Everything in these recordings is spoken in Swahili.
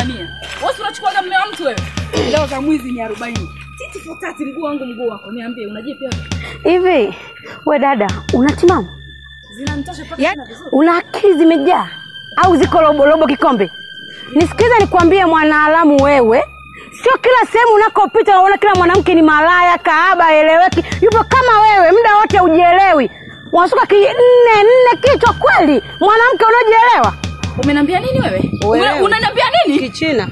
wewe. Wewe unachukua unachukuaga mume wa mtu wewe. Leo za mwizi ni 40. Titi for tati mguu wangu mguu wako. Niambie unajipia Hivi we dada, unatimama? zinanitosha paka yeah. vizuri. una akili zimejaa au ziko robo kikombe? Nisikize nikwambie, mwanaalamu wewe, sio kila sehemu unakopita unaona kila mwanamke ni malaya, kaaba eleweki. Yupo kama wewe, muda wote ujielewi, unasuka ki nne nne kichwa. Kweli mwanamke unajielewa? Umeniambia nini wewe? Wewe. Una- Unaniambia nini? Kichina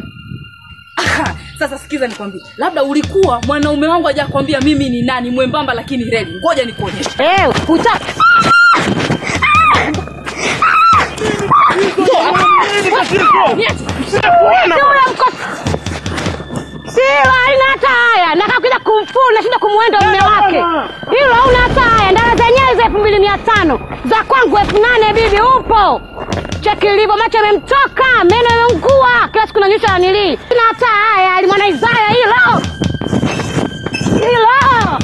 Aha, sasa sikiza nikwambie. Labda ulikuwa mwanaume wangu hajakwambia mimi ni nani mwembamba lakini reli. Ngoja nikuonyeshe. eh, uta Sio haina hata haya, nakakuja kumfuna nashinda kumwenda mume wake. Hilo hauna hata haya, ndara zenyewe za elfu mbili mia tano za kwangu elfu nane bibi, upo cheki kilivyo, macho yamemtoka, meno yameungua, kila siku nanyosha nilii. Sina hata haya, alimwana Isaya hilo hilo.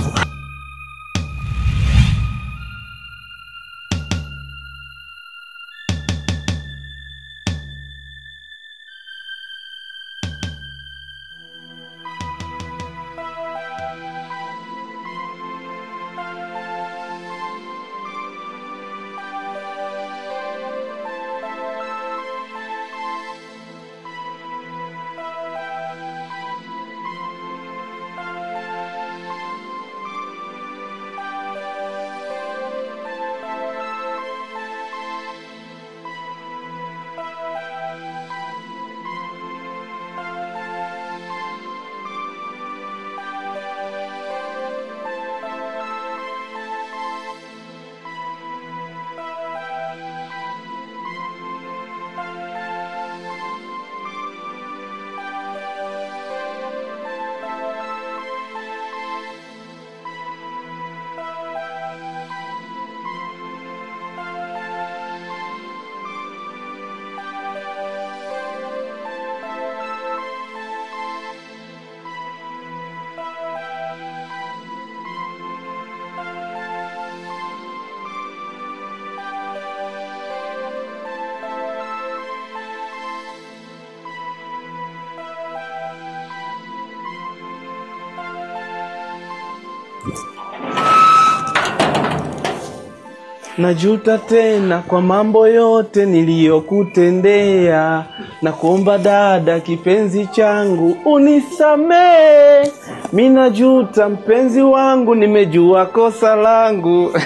Najuta tena kwa mambo yote niliyokutendea, na kuomba dada, kipenzi changu, unisamee. Mi najuta mpenzi wangu, nimejua kosa langu.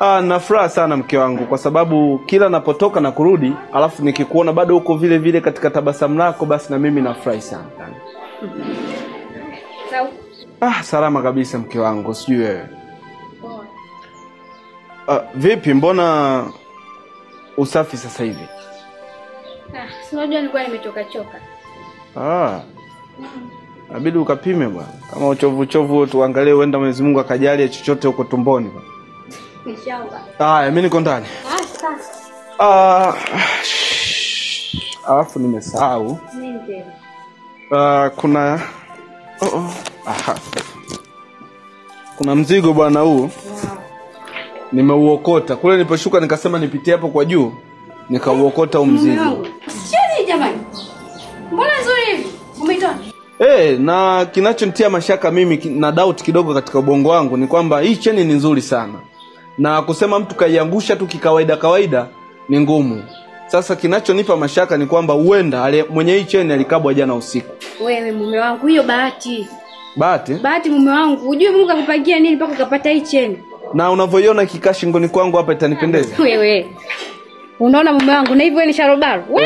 Ah, na furaha sana mke wangu, kwa sababu kila napotoka na kurudi, alafu nikikuona bado uko vile vile katika tabasamu lako, basi na mimi nafurahi sana. Ah, salama kabisa mke wangu, sijui wewe. Ah, vipi, mbona usafi sasa hivi? Ah, si unajua nilikuwa nimechoka choka. Ah, nabidi ukapime bwana, kama uchovu uchovu tuangalie, uenda Mwenyezi Mungu akajalia chochote huko tumboni bwana. Inshallah. Haya, mimi niko ndani. Ah, sasa. Ah, alafu nimesahau. Nini tena? Ah, kuna oh, oh. Aha. Kuna mzigo bwana huu nimeuokota kule niliposhuka, nikasema nipitie hapo kwa juu, nikauokota umzigo mzigo jamani. Mbona nzuri hivi? Umeitoa? Eh, na kinachonitia mashaka mimi na doubt kidogo katika ubongo wangu ni kwamba hii cheni ni nzuri sana, na kusema mtu kaiangusha tu kikawaida kawaida ni ngumu. Sasa kinachonipa mashaka ni kwamba huenda mwenye hii cheni alikabwa jana usiku. Wewe mume wangu, hiyo bahati. Bahati Bahati mume wangu. Hujui Mungu akupangia nini mpaka ukapata hii cheni. Na unavyoiona kikaa shingoni kwangu hapa itanipendeza. Wewe. Unaona mume wangu na hivyo ni sharobaro.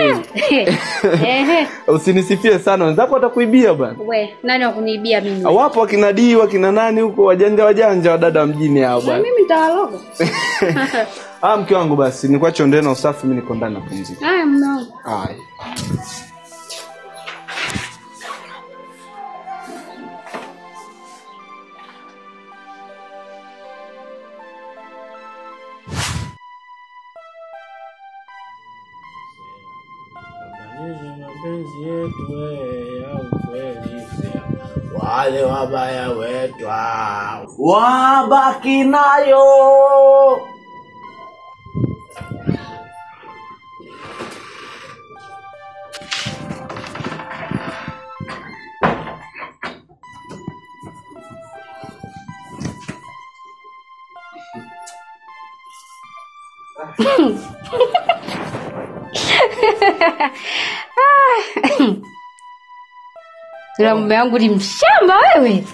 Ehe. Usinisifie sana, wenzako watakuibia bwana. We, nani wakuniibia mimi? Wapo wakina Dii wakina nani huko wajanja wajanja wadada wa mjini hao bana bwana. mimi nitawaloga. Ah, mke wangu basi, nikuwa chondee na usafi, mimi niko ndani napumzika. Haya mume wangu. Haya. wetu weya valeu wale wabaya wetwa wabaki nayo ila mume wangu ni mshamba wewe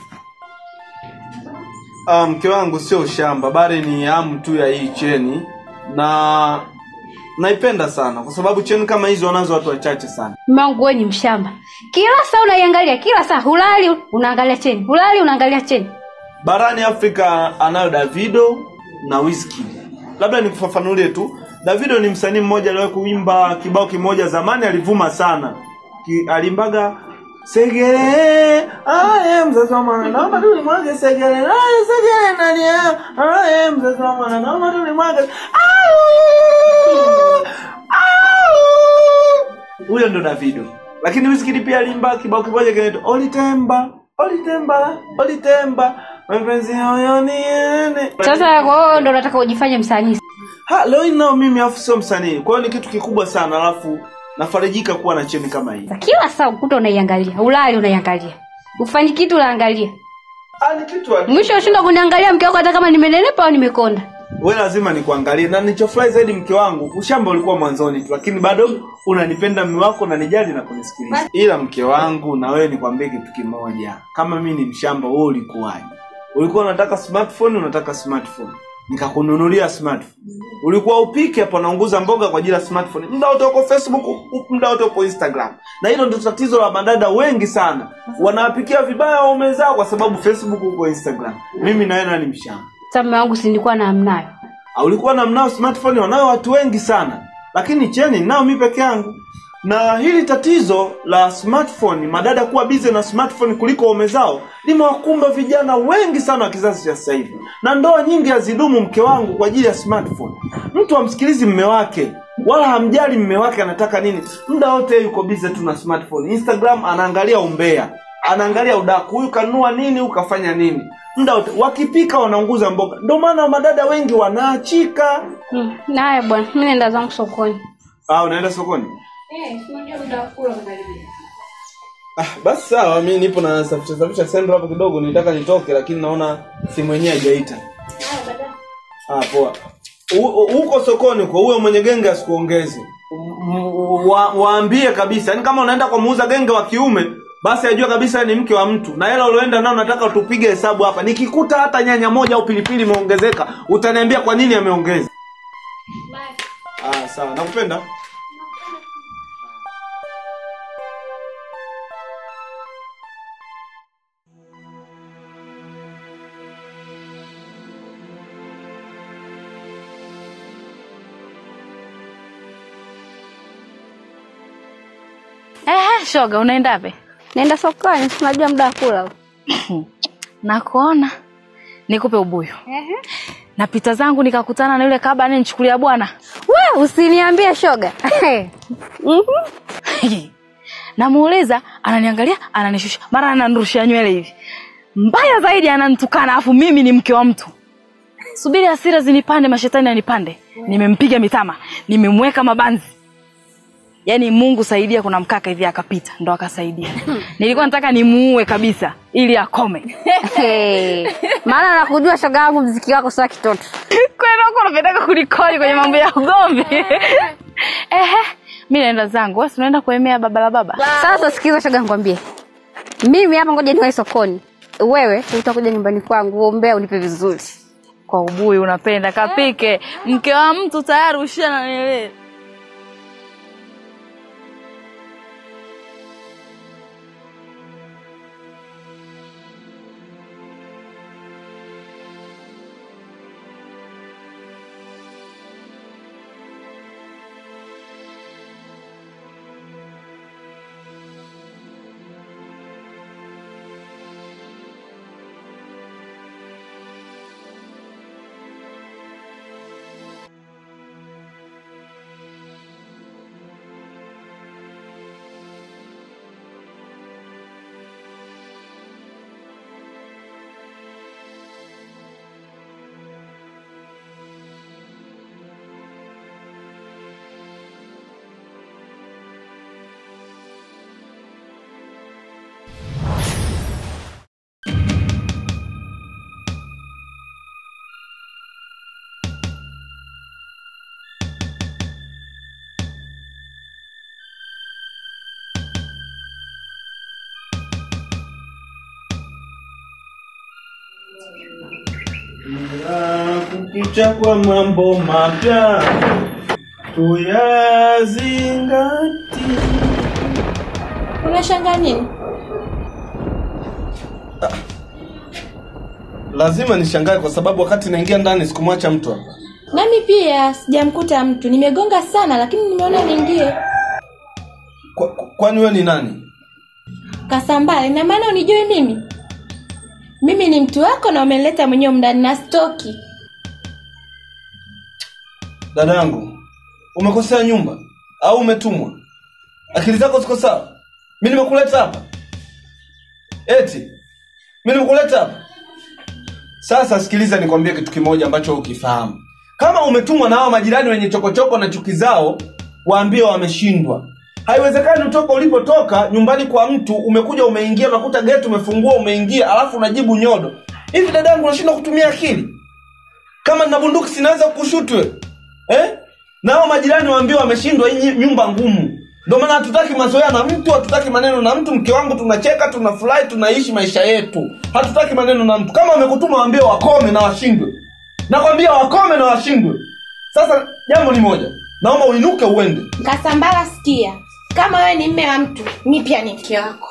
mke wangu sio ushamba, bali ni hamu tu ya hii cheni na naipenda sana kwa sababu cheni kama hizi wanazo watu wachache sana mume wangu wewe ni mshamba kila saa unaiangalia kila saa hulali unaangalia cheni hulali unaangalia cheni barani afrika anayo davido na Wizkid. labda nikufafanulie tu davido ni msanii mmoja aliwahi kuimba kibao kimoja zamani alivuma sana. Ki, alimbaga segere aye mzazi wa mwana naomba tu nimwage segere aye segere nani aye mzazi wa mwana naomba tu nimwage au au. Huyo ndo davido. Lakini Wizkid pia alimba kibao kimoja kinaitwa olitemba olitemba olitemba. Mapenzi niene sasa kwa hiyo ndo nataka ujifanye msanii Ha, leo hii nao mimi afu sio msanii. Kwa hiyo ni kitu kikubwa sana alafu nafarijika kuwa na chemi kama hii. kila saa ukuta unaiangalia ulali unaiangalia ufanyi kitu unaangalia Ah, ni kitu ani. mwisho ushinda kuniangalia mke wako hata kama nimenenepa au nimekonda Wewe lazima nikuangalie na nichofurahi zaidi mke wangu, ushamba ulikuwa mwanzoni tu, lakini bado unanipenda mume wako na nijali na kunisikiliza. Ila mke wangu na wewe nikwambie kitu kimoja. Kama mimi ni mshamba, wewe ulikuwaje? Ulikuwa unataka smartphone, unataka smartphone. Nikakununulia smartphone. Ulikuwa upike hapo naunguza mboga kwa ajili ya smartphone. Muda wote uko Facebook, muda wote uko Instagram. Na hilo ndio tatizo la madada wengi sana. Wanawapikia vibaya waume zao kwa sababu Facebook uko Instagram. Mimi na wewe ni mshamba. sasa wangu si nilikuwa na mnayo. Ulikuwa na mnao smartphone wanayo watu wengi sana lakini cheni nao mi peke yangu na hili tatizo la smartphone madada kuwa bize na smartphone kuliko waume zao limewakumba vijana wengi sana wa kizazi cha sasa hivi. Na ndoa nyingi hazidumu mke wangu kwa ajili ya smartphone. Mtu hamsikilizi mme wake wala hamjali mme wake anataka nini. Muda wote yuko bize tu na smartphone. Instagram anaangalia umbea anaangalia udaku huyu kanua nini huyu kafanya nini. Muda wote wakipika wanaunguza mboga. Ndio maana madada wengi wanaachika hmm. naye bwana mimi naenda zangu sokoni. Ah unaenda sokoni ah, basi sawa mi nipo na safisha safisha sendo hapo kidogo nitaka nitoke lakini naona simu yenyewe haijaita. Ah poa. U- u- uko sokoni kwa huyo mwenye genge asikuongeze. Wa, waambie kabisa yaani kama unaenda kwa muuza genge wa kiume basi ajua kabisa ni mke wa mtu. Na hela ulioenda nao nataka tupige hesabu hapa. Nikikuta hata nyanya moja au pilipili imeongezeka utaniambia kwa nini ameongeza. Ah sawa nakupenda shoga unaenda wapi? naenda sokoni unajua muda wa kula. Nakuona. Nikupe ubuyu. Napita zangu nikakutana na yule kaba anayenichukulia bwana. we usiniambie shoga Mhm. Namuuliza, ananiangalia, ananishusha, mara ananirushia nywele hivi. Mbaya zaidi ananitukana afu mimi ni mke wa mtu. Subiri hasira zinipande, mashetani yanipande. Nimempiga mitama, nimemweka mabanzi. Yaani Mungu saidia, kuna mkaka hivi akapita, ndo akasaidia. Nilikuwa nataka nimuue kabisa ili akome. Hey. maana nakujua shoga yangu mziki wako sio kitoto. Kwani huko unapendaka kulikoli kwenye mambo ya ugomvi? Ehe mi naenda zangu. Wasi unaenda kuemea baba la baba? Sasa sikiza shoga nikwambie. Mimi hapa ngoja niwahi sokoni. Wewe utakuja nyumbani kwangu uombea unipe vizuri. Kwa ubuyu unapenda kapike. Mke wa mtu tayari ushia na kukicha kwa mambo mapya tuyazingati. unashanga nini? Lazima nishangae kwa sababu wakati naingia ndani sikumwacha mtu hapa. Nami pia sijamkuta mtu, nimegonga sana, lakini nimeona niingie. Kwa- kwa- Kwani wewe ni nani? Kasambala, ina maana unijui mimi? Mimi ni mtu wako na umeleta mwenyewe mndani na stoki. Dada yangu, umekosea nyumba au umetumwa? Akili zako ziko sawa? Mimi nimekuleta hapa eti? Mimi nimekuleta hapa sasa. Sikiliza nikwambie kitu kimoja ambacho ukifahamu. Kama umetumwa na hao majirani wenye chokochoko na chuki zao, waambie wameshindwa. Haiwezekani utoka ulipotoka nyumbani kwa mtu, umekuja umeingia, unakuta geti umefungua, umeingia, alafu unajibu nyodo. Hivi dadangu, unashindwa kutumia akili? kama nina bunduki sinaweza kushutwe wewe eh? nao majirani waambie wameshindwa hii nyumba ngumu. Ndio maana hatutaki mazoea na mtu hatutaki maneno na mtu. Mke wangu tunacheka tunafurahi tunaishi maisha yetu. Hatutaki maneno na mtu. Kama wamekutuma waambie wakome na washindwe. Nakwambia wakome na washindwe. Sasa jambo ni moja. Naomba uinuke uende. Kasambala, sikia, kama wewe ni mme wa mtu, mi pia ni mke wako.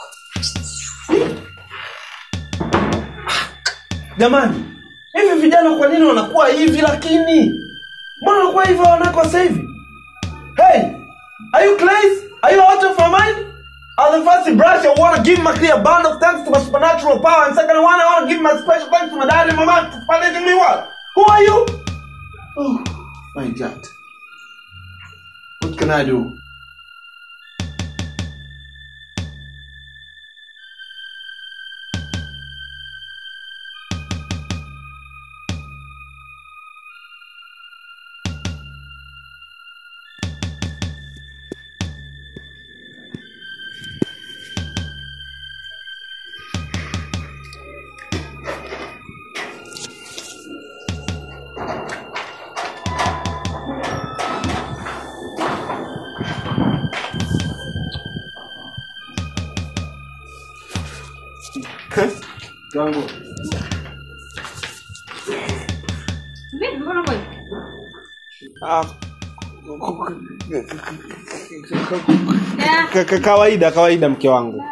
jamani hivi vijana kwa nini wanakuwa hivi lakini mbona wanakuwa hivi wanako sasa hivi? Hey are you crazy? Are you out of your mind? On the first brush i want to give my clear band of thanks to my supernatural power. And second one i want to give my special thanks to my daddy and my mom for letting me what who are you? Oh my god. What can i do Kweli? Ah, Ka- ka- kawaida kawaida mke wangu.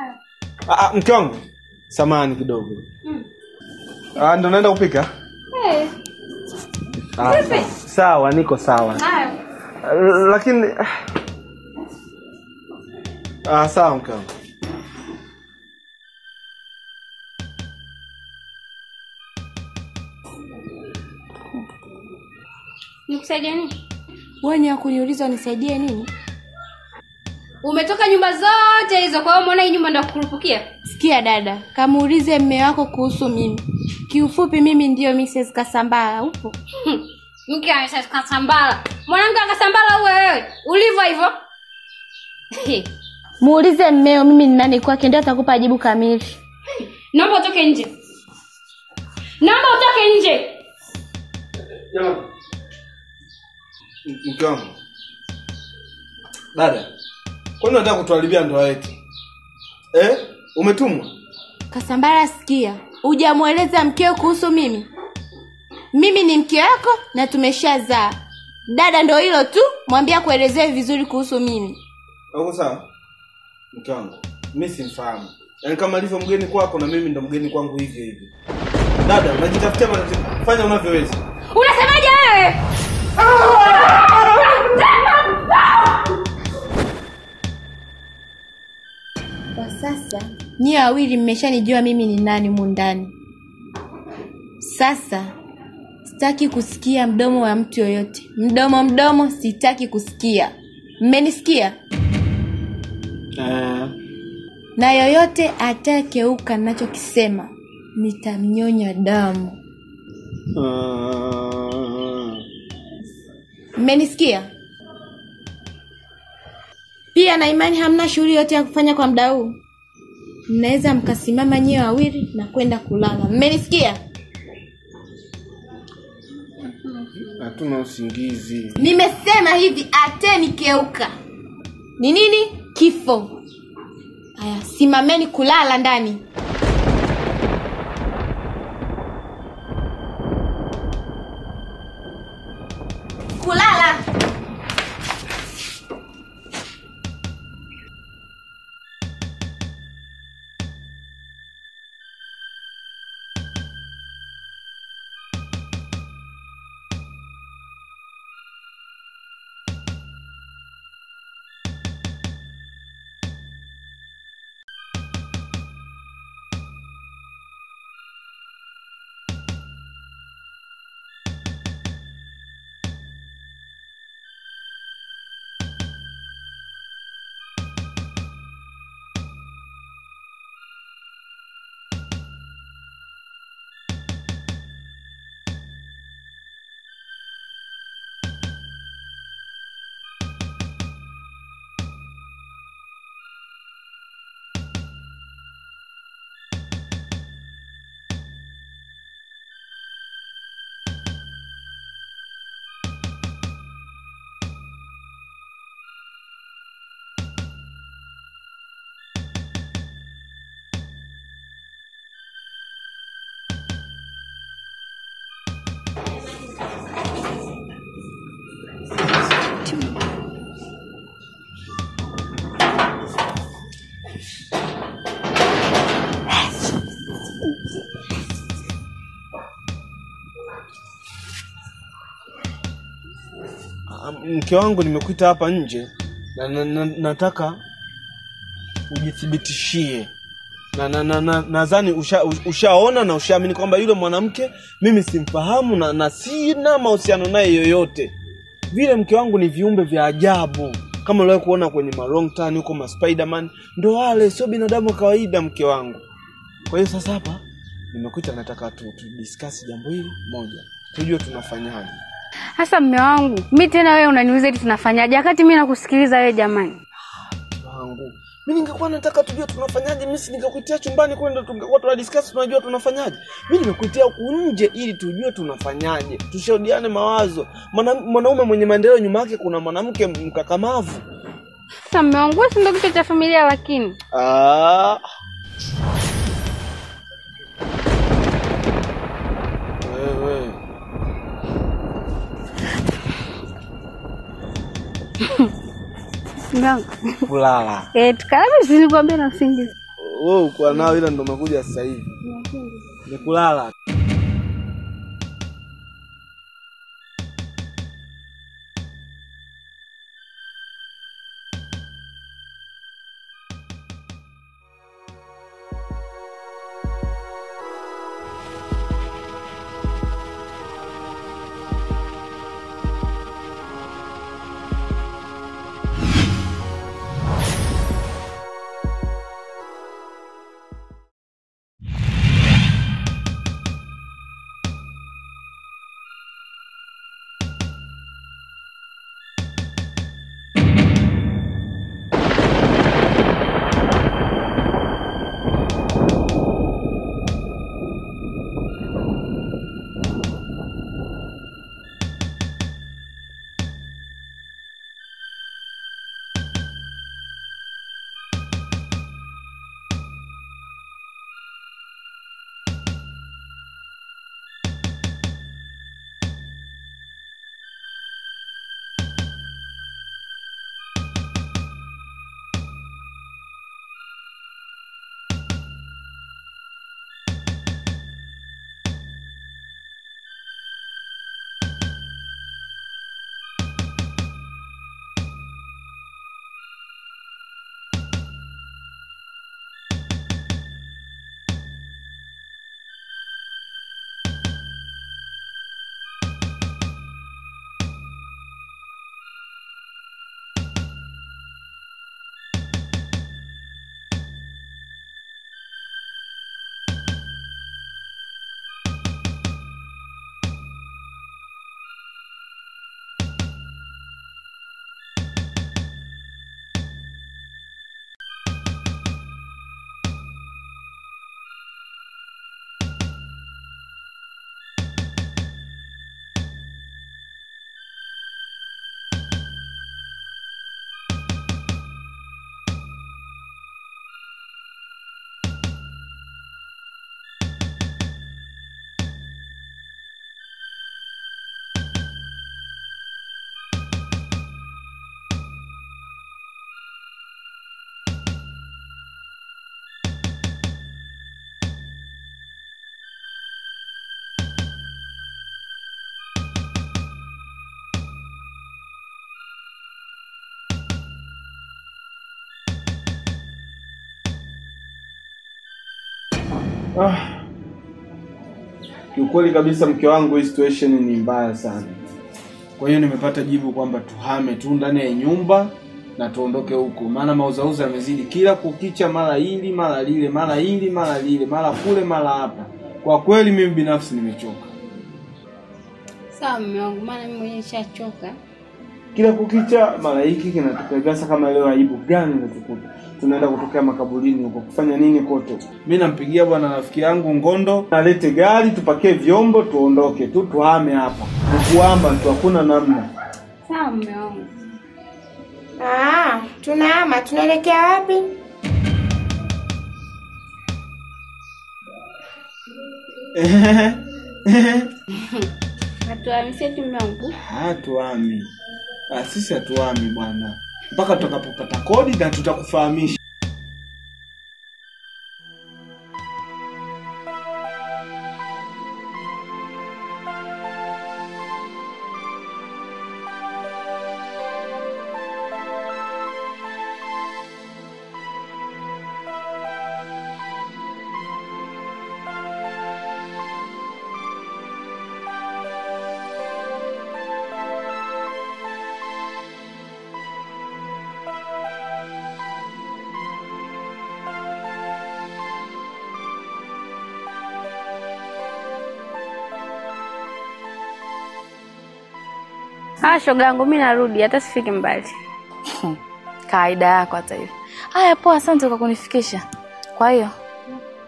Ah, ah, mke wangu? Samani kidogo. Ah, ndo naenda kupika? Eh, ah, sawa. niko sawa. Lakini ah, sawa mke wangu Nikusaidia nini? Wewe ni wa kuniuliza unisaidie nini? Umetoka nyumba zote hizo, kwa hiyo umeona hii nyumba ndio kukurupukia? Sikia dada, kamuulize mme wako kuhusu mimi. Kiufupi mimi ndiyo Mrs. Kasambala. Upo? Hmm, Mke Mrs. kasambala. Mwanamke akasambala uwe wewe. Ulivyo hivyo. Muulize mmeo mimi ni nani kwake, ndio atakupa jibu kamili. Naomba utoke nje. Naomba utoke nje. Jamani. Mke wangu dada kwani unataka kutuharibia ndoa yetu eh? umetumwa Kasambara, sikia, hujamweleza mkeo kuhusu mimi. Mimi ni mke wako na tumeshazaa. Dada, ndo hilo tu, mwambia kuelezee vizuri kuhusu mimi. uko sawa mke wangu mi simfahamu yaani kama alivyo mgeni kwako na mimi ndo mgeni kwangu hivyo hivyo dada unajitafutia matatizo fanya unavyoweza Unasemaje wewe? Kwa sasa nyie wawili mmeshanijua mimi ni nani mu ndani. Sasa sitaki kusikia mdomo wa mtu yoyote, mdomo mdomo, sitaki kusikia. Mmenisikia? Uh. Na yoyote atakeuka nachokisema nitamnyonya damu. uh, Mmenisikia? Pia na imani hamna shughuli yote ya kufanya kwa muda huu. Mnaweza mkasimama nyewe wawili na kwenda kulala. Mmenisikia? hatuna usingizi Nimesema hivi, ateni keuka. Ni nini? Kifo. Haya, simameni kulala ndani. Mke wangu nimekuita hapa nje na, na, na, nataka ujithibitishie. Na nadhani na, na, nadhani usha, ushaona na ushaamini kwamba yule mwanamke mimi simfahamu na, na sina mahusiano naye yoyote. Vile mke wangu ni viumbe vya ajabu. Kama uliwahi kuona kwenye marongtan huko ma spiderman ndo wale sio binadamu wa kawaida mke wangu. Kwa hiyo sasa hapa nimekuita nataka tu, tu discuss jambo hili moja. Tujue tunafanyaje Hasa mme wangu, mi tena wewe unaniuliza eti tunafanyaje, wakati mi nakusikiliza wewe jamani. wangu mi ningekuwa nataka tujue tunafanyaje mi si ningekuitia chumbani kwenda tungekuwa tunadiscuss tunajua tunafanyaje mi nimekuitia huku nje ili tujue tunafanyaje tushaudiane mawazo Mwanaume mwenye maendeleo nyuma yake kuna mwanamke mkakamavu Sasa mme wangu, wewe si ndio kichwa cha familia, lakini Ah. Wewe. Kulala. Eh, tukalala, na usingizi. wewe uko nao ila ndo umekuja sasa hivi. Ni kulala Ah. Kiukweli kabisa mke wangu, hii situation ni mbaya sana. Kwa hiyo nimepata jibu kwamba tuhame tu ndani ya nyumba na tuondoke huko, maana mauzauza yamezidi kila kukicha, mara hili mara lile, mara hili mara lile, mara kule mara hapa. Kwa kweli mimi binafsi nimechoka, Sawa mume wangu, maana mimi mwenyewe nishachoka. Kila kukicha mara hiki kinatokea. Sasa kama leo, aibu gani inatukuta? Tunaenda kutokea makaburini huko kufanya nini kote? Mi nampigia bwana rafiki yangu Ngondo nalete gari tupakie vyombo tuondoke tu, tuhame hapa. Nikuamba tu, hakuna namna. Sawa mume wangu. Ah, tunahama. Tunaelekea wapi? Hatuhamisie tu mume wangu. Hatuami. Ah, sisi hatuami bwana, mpaka tutakapopata kodi na tutakufahamisha. Ah, shoga yangu mi narudi, hata sifiki mbali. Kawaida yako hata hivyo. Haya, poa, asante kwa kunifikisha. Kwa hiyo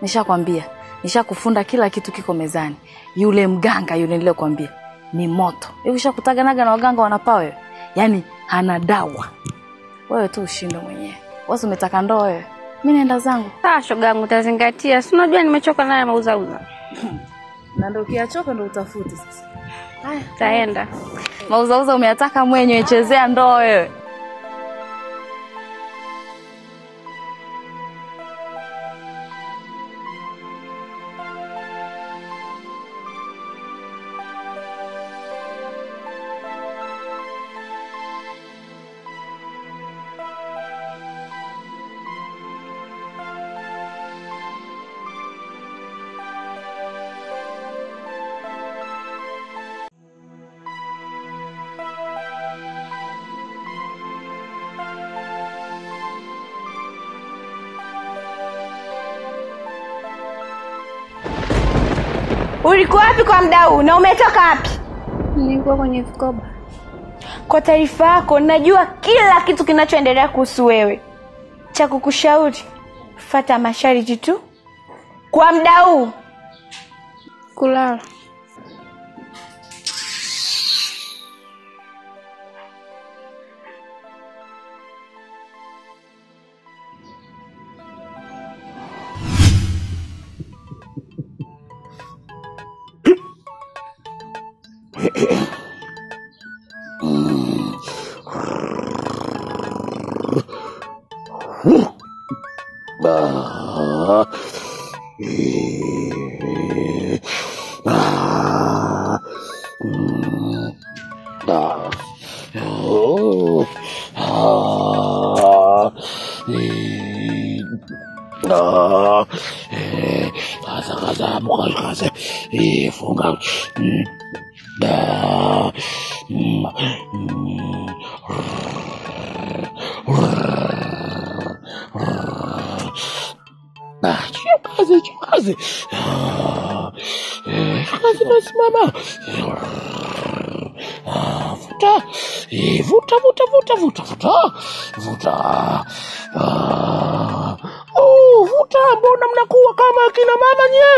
nishakwambia, nishakufunda kila kitu kiko mezani. Yule mganga yule niliyokuambia ni moto. Hivi ushakutaganaga na waganga wanapaa wewe? Yaani hana dawa. Wewe tu ushindo mwenyewe. Wewe umetaka ndoa wewe. Mimi naenda zangu. Sawa shoga yangu utazingatia, si unajua nimechoka naye mauzauza. Na ndio ukiachoka ndio utafuti sasa. Haya, Taenda. Mauzauza umeyataka mwenyewe, chezea ndoo wewe. Ulikuwa wapi kwa muda huu na umetoka wapi Nilikuwa kwenye vikoba. kwa taarifa yako najua kila kitu kinachoendelea kuhusu wewe cha kukushauri fata masharti tu kwa muda huu Kulala. Vuta. Ah. Oh, vuta, mbona mnakuwa kama akina mama nye?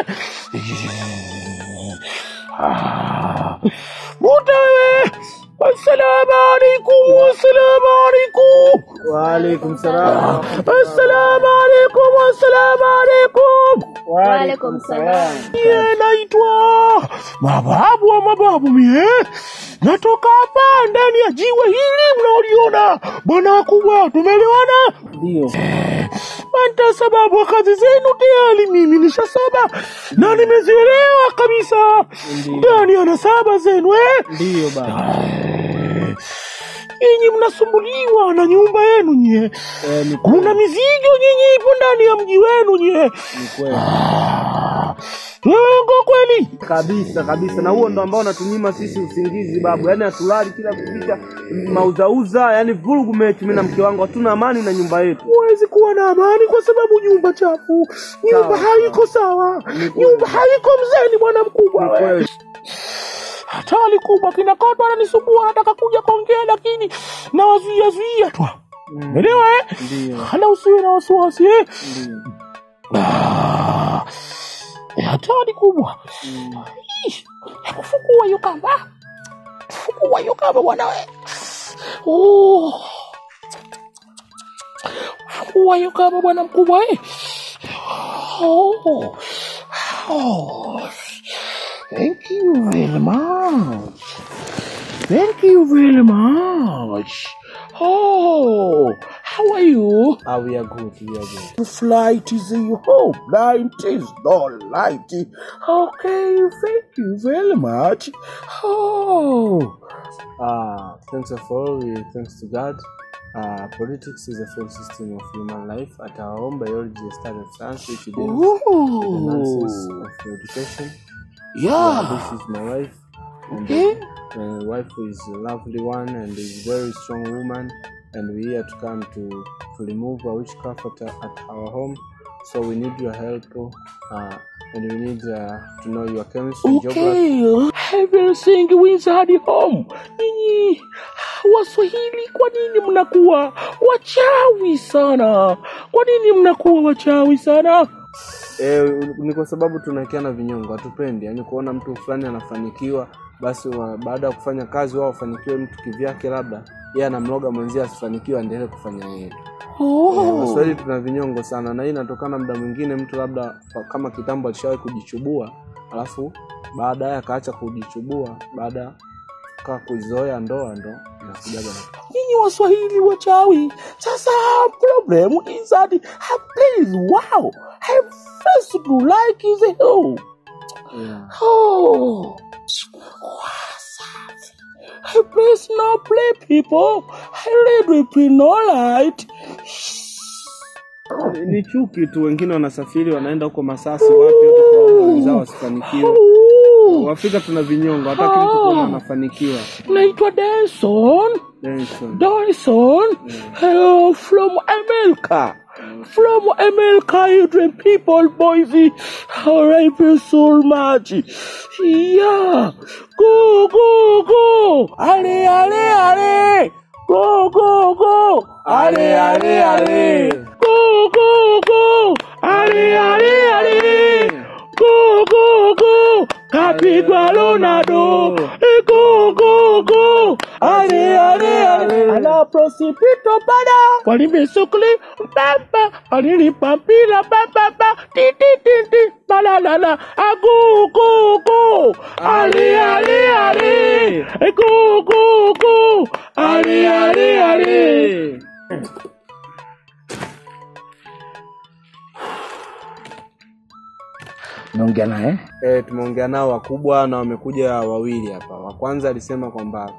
Ah. Vuta wewe. Assalamu alaikum, assalamu alaikum. Waalaikum salam. Assalamu alaikum, assalamu alaikum. Waalaikum salam. Mie naitwa mababu Ndio baba. Nyinyi mnasumbuliwa na nyumba yenu nyie, Eh, kuna mizigo nyinyi ipo ndani ya mji wenu nyie. ni kweli. Ah, kweli? kabisa kabisa. Na huo ndo ambao natunyima sisi usingizi babu. Yaani hatulali kila kupita mauzauza yani vurugu mechi Mimi na mke wangu. Hatuna amani na nyumba yetu. Huwezi kuwa na amani kwa sababu nyumba chafu, nyumba haiko sawa, nyumba haiko mzeni, bwana mkubwa wewe. Hatari kubwa, kina Koto ananisumbua, anataka kuja kuongea, lakini nawazuia zuia tu. Elewa eh? Hala usiwe na wasiwasi eh? Ah, hatari kubwa. Ih, Hebu fungua hiyo kamba, fungua hiyo kamba bwana we. Oh. Fungua hiyo kamba bwana mkubwa eh. Oh. Oh. Thank you very much. Thank you very much. Oh, how are you? Ah, we are good, we are good. The flight is your home. Light is not light. Okay, thank you very much. Oh, Uh, thanks of all, thanks to God. Uh, politics is a full system of human life. At our own biology is study of science, which with the nonsense of education. Yeah. this is my wife. And Okay. my wife is a lovely one and is a very strong woman. And we here to come to, to remove a witchcraft at, at our home. So we need your help. Uh, and we need uh, to know your chemistry, geography. Okay. everything wizard home. Nyinyi Waswahili, kwa nini mnakuwa wachawi sana? Kwa nini mnakuwa wachawi sana? E, ni kwa sababu tunawekeana vinyongo, hatupendi yani kuona mtu fulani anafanikiwa, basi baada ya kufanya kazi wao wafanikiwe mtu kivyake, labda yeye anamloga mwenzie asifanikiwe, aendelee kufanya yeye. Eh, Waswahili tuna vinyongo sana, na hii inatokana muda mwingine mtu labda kama kitambo alishawahi kujichubua, alafu baadaye akaacha kujichubua, baada kaa kuizoea ndoa, ndo inakujaga na nyinyi waswahili wachawi. Sasa problem is that her place wow her first to like is a oh yeah. oh I her no play people. Play no light. Ni- chuki tu, wengine wanasafiri wanaenda huko Masasi wapi? Watu kwa wenzao wasifanikiwe. Ooh, Waafrika tuna vinyongo, hataki mtu kuona anafanikiwa. naitwa Dyson. Dyson. Hello from America. From America you dream people boys. You so much yeah. Go go go. Ale ale ale. Go go go. Ale ale ale. Go go go. Ale ale ale. Go go go kapigwa Ronaldo Eh, go go go ale ale ale ala prosipito pada walime sukli papa alili pampila papa pa ti ti ti ti la la la a go go go ale ale ale Eh, go go go ale ale ale naongea naye E, tumeongea nao wakubwa na wamekuja wawili hapa. Wa kwanza alisema kwamba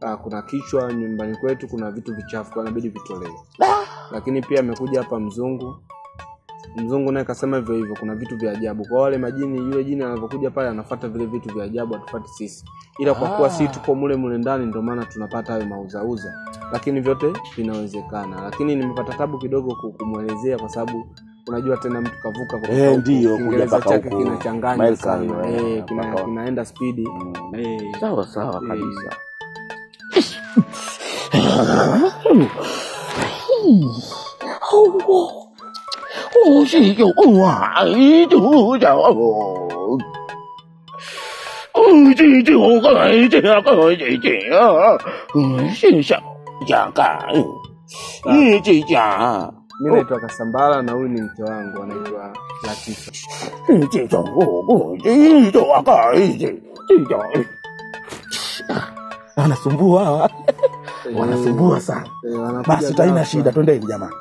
ah, kuna kichwa nyumbani kwetu, kuna vitu vichafu kwa inabidi vitolewe, lakini pia amekuja hapa mzungu. Mzungu naye kasema hivyo hivyo, kuna vitu vya ajabu kwa wale majini. Yule jini anavyokuja pale anafuata vile vitu vya ajabu, atufati sisi, ila kwa kuwa sisi tuko mule mule ndani, ndio maana tunapata hayo mauzauza, lakini vyote vinawezekana. Lakini nimepata tabu kidogo kumwelezea kwa sababu unajua tena mtu kavuka kwa Eh, ndio kuja chake kinachanganya sana. eh, eh, kina, kinaenda spidi eh. sawa sawa Eh. kabisa. 哦，Mi oh. naitwa Kasambala na huyu ni mke wangu anaitwa Latifa. Wanasumbua, eh, wanasumbua sana. Eh, Basi taina shida, twendeni jamani.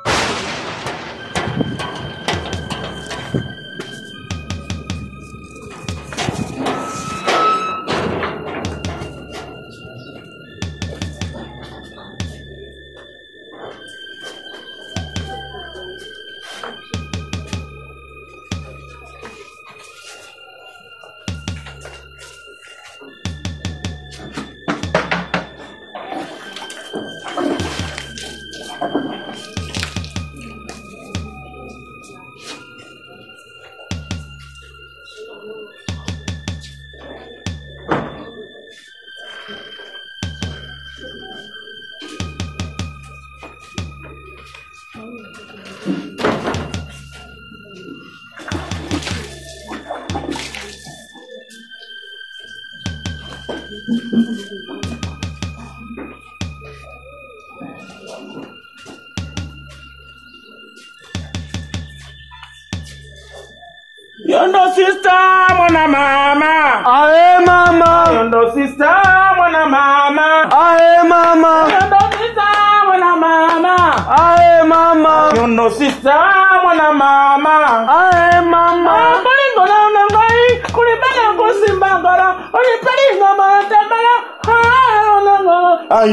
Sister mwana mama. Ae mama. Yondo sister mwana mama. Ae mama. Yondo sister mwana mama. Ae mama. Kulingo na unangai kulibana kusimbangala ulipelinga matamala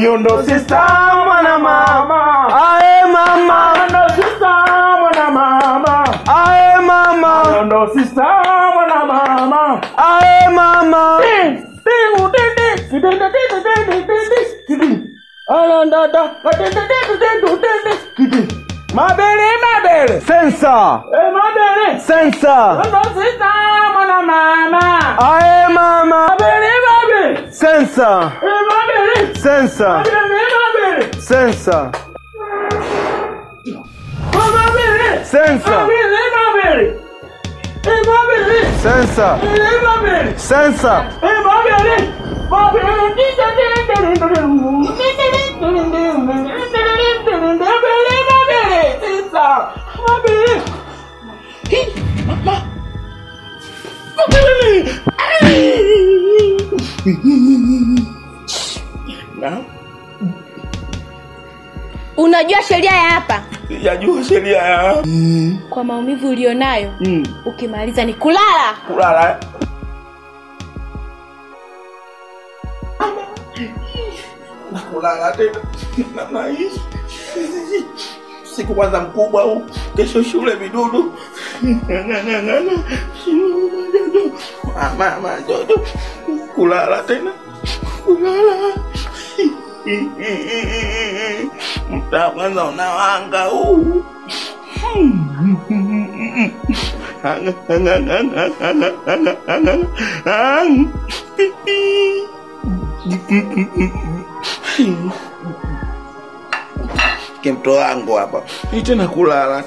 Yondo sister mwana mama. Ae mama. Yondo sister mwana mama. Ae mama. Yondo sister mwana mama. Ae mama Mabere, mabere. Sensa. Eh, hey, mabere. Sensa. Ndo sita mwana mama. Ae mama. Mabere, mabere. Sensa. Eh, hey, mabere. Sensa. Mabere, mabere. Sensa. Oh, mabere. Sensa. Mabere, mabere. Hey, eh, mabere. Sensa. Hey, mabere. Sensa. Hey, mabere. Unajua sheria ya hapa sijajua sheria ya kwa maumivu ulionayo Mm. ukimaliza ni kulala kulala. Kulala tena namna hii. Siku kwanza mkubwa huu, kesho shule vidudu. Mama jojo, kulala tena, kulala. Mtaa kwanza unawanga huu. Kemto wangu hapa. Ite na kulala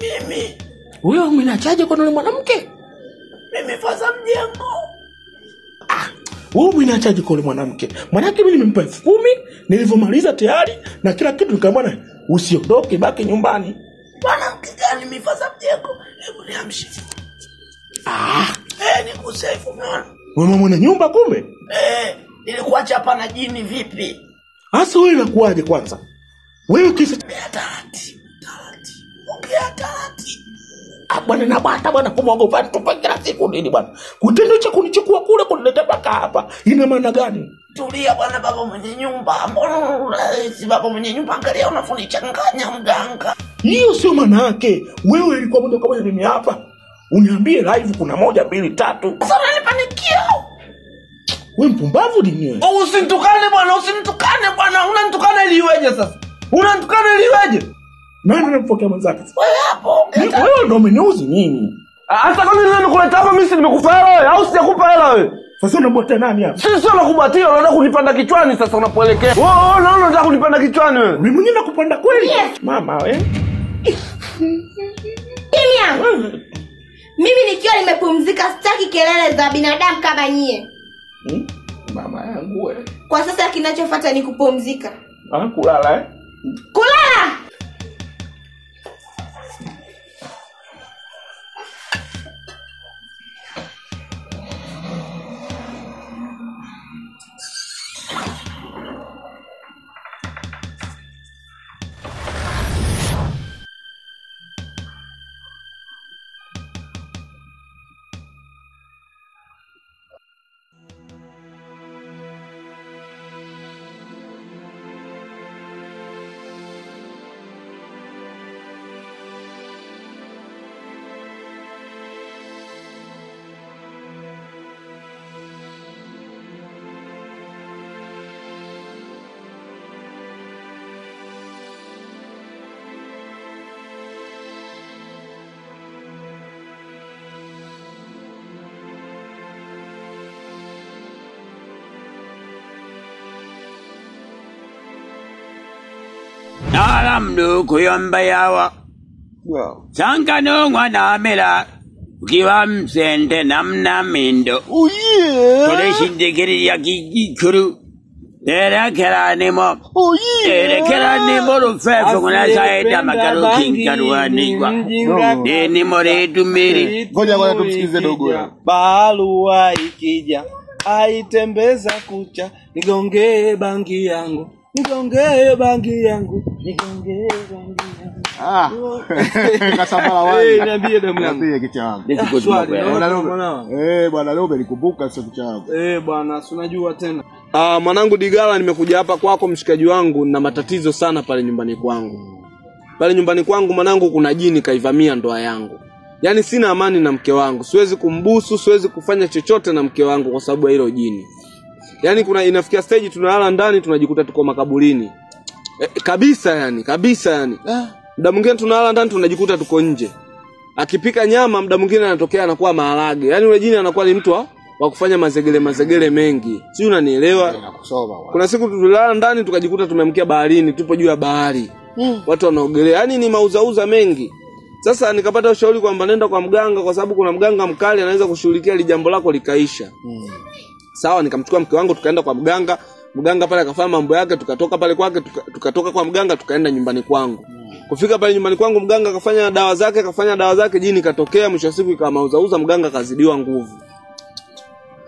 Mimi Wewe umenachaje kwa yule mwanamke? mimi faza mjengo. Wewe umenachaje kwa yule mwanamke? Mwanamke mimi nimempa elfu kumi nilivyomaliza tayari na kila kitu nikamwambia usiondoke, baki nyumbani. Mwanamke gani mifasa mjengo? Hebu niamshi. Ah, Eh, nikusefu umeona? wewe mwana nyumba kumbe? Eh, nilikuacha hapa na jini vipi? Hasa wewe inakuwaje kwanza? Wewe kisa Ongea taratibu, taratibu. Ongea taratibu. Ah, bwana na bata bwana kumwogopa mtu kila siku nini bwana? kutendo cha kunichukua kule kunileta mpaka hapa ina maana gani? Tulia bwana, baba mwenye nyumba. Mbona si baba mwenye nyumba? Angalia unafunichanganya mganga. Hiyo sio maana yake. Wewe ilikuwa moja kwa moja mimi hapa. Uniambie live kuna moja mbili tatu. Sasa unanipanikia. Wewe mpumbavu ni wewe. Oh, usinitukane bwana, usinitukane bwana. Unanitukana ili iweje sasa? Unanitukana ili iweje? Nani anapokea mwenzake? Wewe hapo. Wewe ndio umeniuzi nini? Ah, Hata kama nilikuwa nimekuleta hapa mimi si nimekupa hela wewe au sijakupa hela wewe? Sasa unabotea nani hapa? Sisi sio nakubatia, unaenda kunipanda kichwani sasa unapoelekea. Wewe oh, unaona unataka kunipanda kichwani wewe. Mimi mwenyewe nakupanda kweli? Mama we. kimya mimi nikiwa nimepumzika sitaki kelele za binadamu kama nyie Hmm? Mama yangu wewe. kwa sasa kinachofuata ni kupumzika Ah, kulala eh? kulala nalamdu kuyomba yawa sankano mwana amela ukiwa msente namna mindo tuleshindekererya kikikuru erekeranimo erekeranimo lufefe litumili ngoja ngoja tumsikize dogo barua ikija aitembeza kucha nigongee bangi yangu nigongee bangi yangu nigongee bangi yangu. Kasambala Eh, niambie damu yangu. Niambie kicha wangu. Shwari, naona Bwana. Eh, leo umenikumbuka sio kicha wangu. Eh, bwana si unajua tena. Ah, mwanangu digala nimekuja hapa kwako mshikaji wangu na matatizo sana pale nyumbani kwangu. Pale nyumbani kwangu mwanangu kuna jini kaivamia ndoa yangu. Yaani sina amani na mke wangu. Siwezi kumbusu siwezi kufanya chochote na mke wangu kwa sababu ya hilo jini yaani kuna inafikia stage tunalala ndani tunajikuta tuko makaburini. E, kabisa yani kabisa yani. Muda mwingine tunalala ndani tunajikuta tuko nje. Akipika nyama muda mwingine anatokea anakuwa maharage. Yaani ule jini anakuwa ni mtu wa, kufanya mazegele mazegele mengi. Si unanielewa? Kuna siku tulilala ndani tukajikuta tumeamkia baharini tupo juu ya bahari. Hmm. watu wanaogelea. Yaani ni mauzauza mengi. Sasa nikapata ushauri kwamba nenda kwa mganga kwa sababu kuna mganga mkali anaweza kushughulikia ili jambo lako likaisha sawa nikamchukua mke wangu tukaenda kwa mganga. Mganga pale akafanya mambo yake tukatoka pale kwake tukatoka kwa mganga tukaenda nyumbani kwangu. Kufika pale nyumbani kwangu mganga akafanya dawa zake akafanya dawa zake jini katokea mwisho wa siku ikamauzauza, mganga akazidiwa nguvu.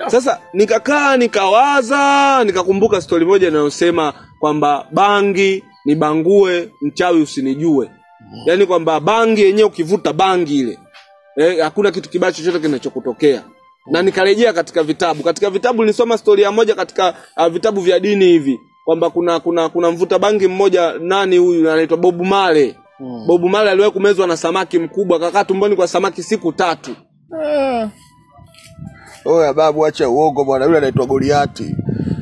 Sasa nikakaa nikawaza nikakumbuka stori moja inayosema kwamba bangi ni bangue mchawi usinijue. Yaani kwamba bangi yenyewe ukivuta bangi ile eh, hakuna kitu kibaya chochote kinachokutokea na nikarejea katika vitabu. Katika vitabu nilisoma storia moja katika uh, vitabu vya dini hivi. Kwamba kuna kuna kuna mvuta bangi mmoja nani huyu anaitwa bobu male hmm. bobu male aliwahi kumezwa na samaki mkubwa kakaa tumboni kwa samaki siku tatu. Oya babu, acha uongo bwana. Yule anaitwa Goliati.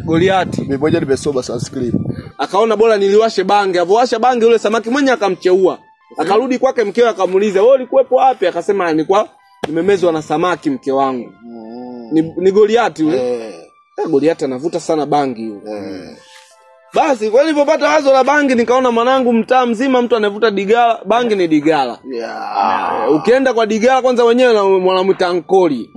goliati. Mimi moja nimesoma Sanskrit. akaona bora niliwashe bangi. Avowasha bangi yule samaki mwenye akamcheua. Akarudi kwake mkewe akamuuliza wewe ulikuwepo wapi? Akasema nilikuwa nimemezwa na samaki mke wangu. Ni, ni goliati yule. Eh, Yeah. goliati anavuta sana bangi yule. Eh. basi kwa nilipopata wazo la bangi nikaona mwanangu mtaa mzima mtu anavuta digala bangi ni digala. Yeah. Ukienda kwa digala kwanza wenyewe na- wanamwita ankoli.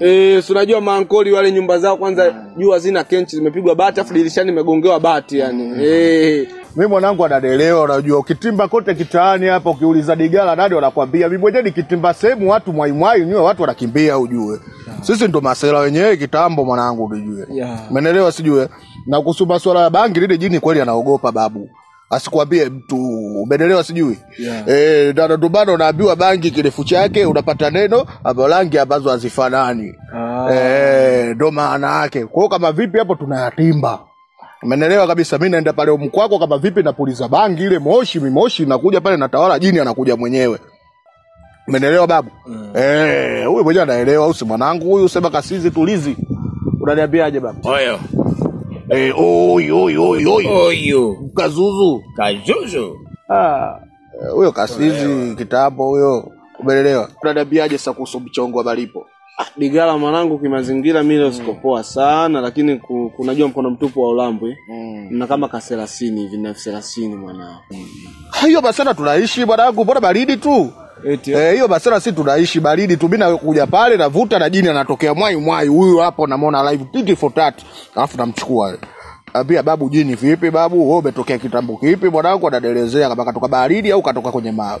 Eh, si unajua maankoli wale nyumba zao kwanza juu hazina kenchi zimepigwa bati afu dirishani imegongewa bati yani. Mm. eh Mimi mwanangu anadelewa, unajua ukitimba kote kitaani hapa ukiuliza digala dadi wanakwambia. Mimi mwenyewe nikitimba sehemu watu mwaimwai niwe watu wanakimbia ujue. yeah. Sisi ndo masela wenyewe kitambo mwanangu ujue. Yeah. Umeelewa sijue? Na kuhusu masuala ya bangi lile jini kweli anaogopa babu. Asikwambie mtu umeelewa sijui. Yeah. E, bado unaambiwa bangi kirefu chake unapata neno ambayo rangi ambazo hazifanani. Ah. E, ndo maana yake. kwao kama vipi hapo tunayatimba. Umeelewa kabisa, mimi naenda pale mkwako kama vipi napuliza bangi ile moshi, mimoshi nakuja pale natawala jini anakuja mwenyewe. Umeelewa babu? Eh, huyu mwenyewe anaelewa, usi si mwanangu huyu sema kasizi tulizi. Unaniambiaje babu? oyo Eh, oyo oyo oi. oyo Kazuzu. kazuzu Ah, huyo kasizi kitambo huyo. Umeelewa? Unaniambiaje sasa kuhusu mchongo wa malipo? Digala mwanangu kimazingira mi leo sikopoa sana lakini ku, kunajua mkono mtupu wa ulambwe. Na kama ka thelathini hivi na elfu mwanangu mwanao Hiyo basana tunaishi bwanangu, mbona baridi tu? hiyo Eh, hiyo basara si tunaishi baridi tu. Mimi nakuja pale navuta na jini anatokea mwai mwai, huyu hapo namwona live titi for that, alafu namchukua. Ambia babu, jini vipi babu, wewe umetokea kitambo kipi mwanangu? Anadelezea kama katoka baridi au katoka kwenye mawe.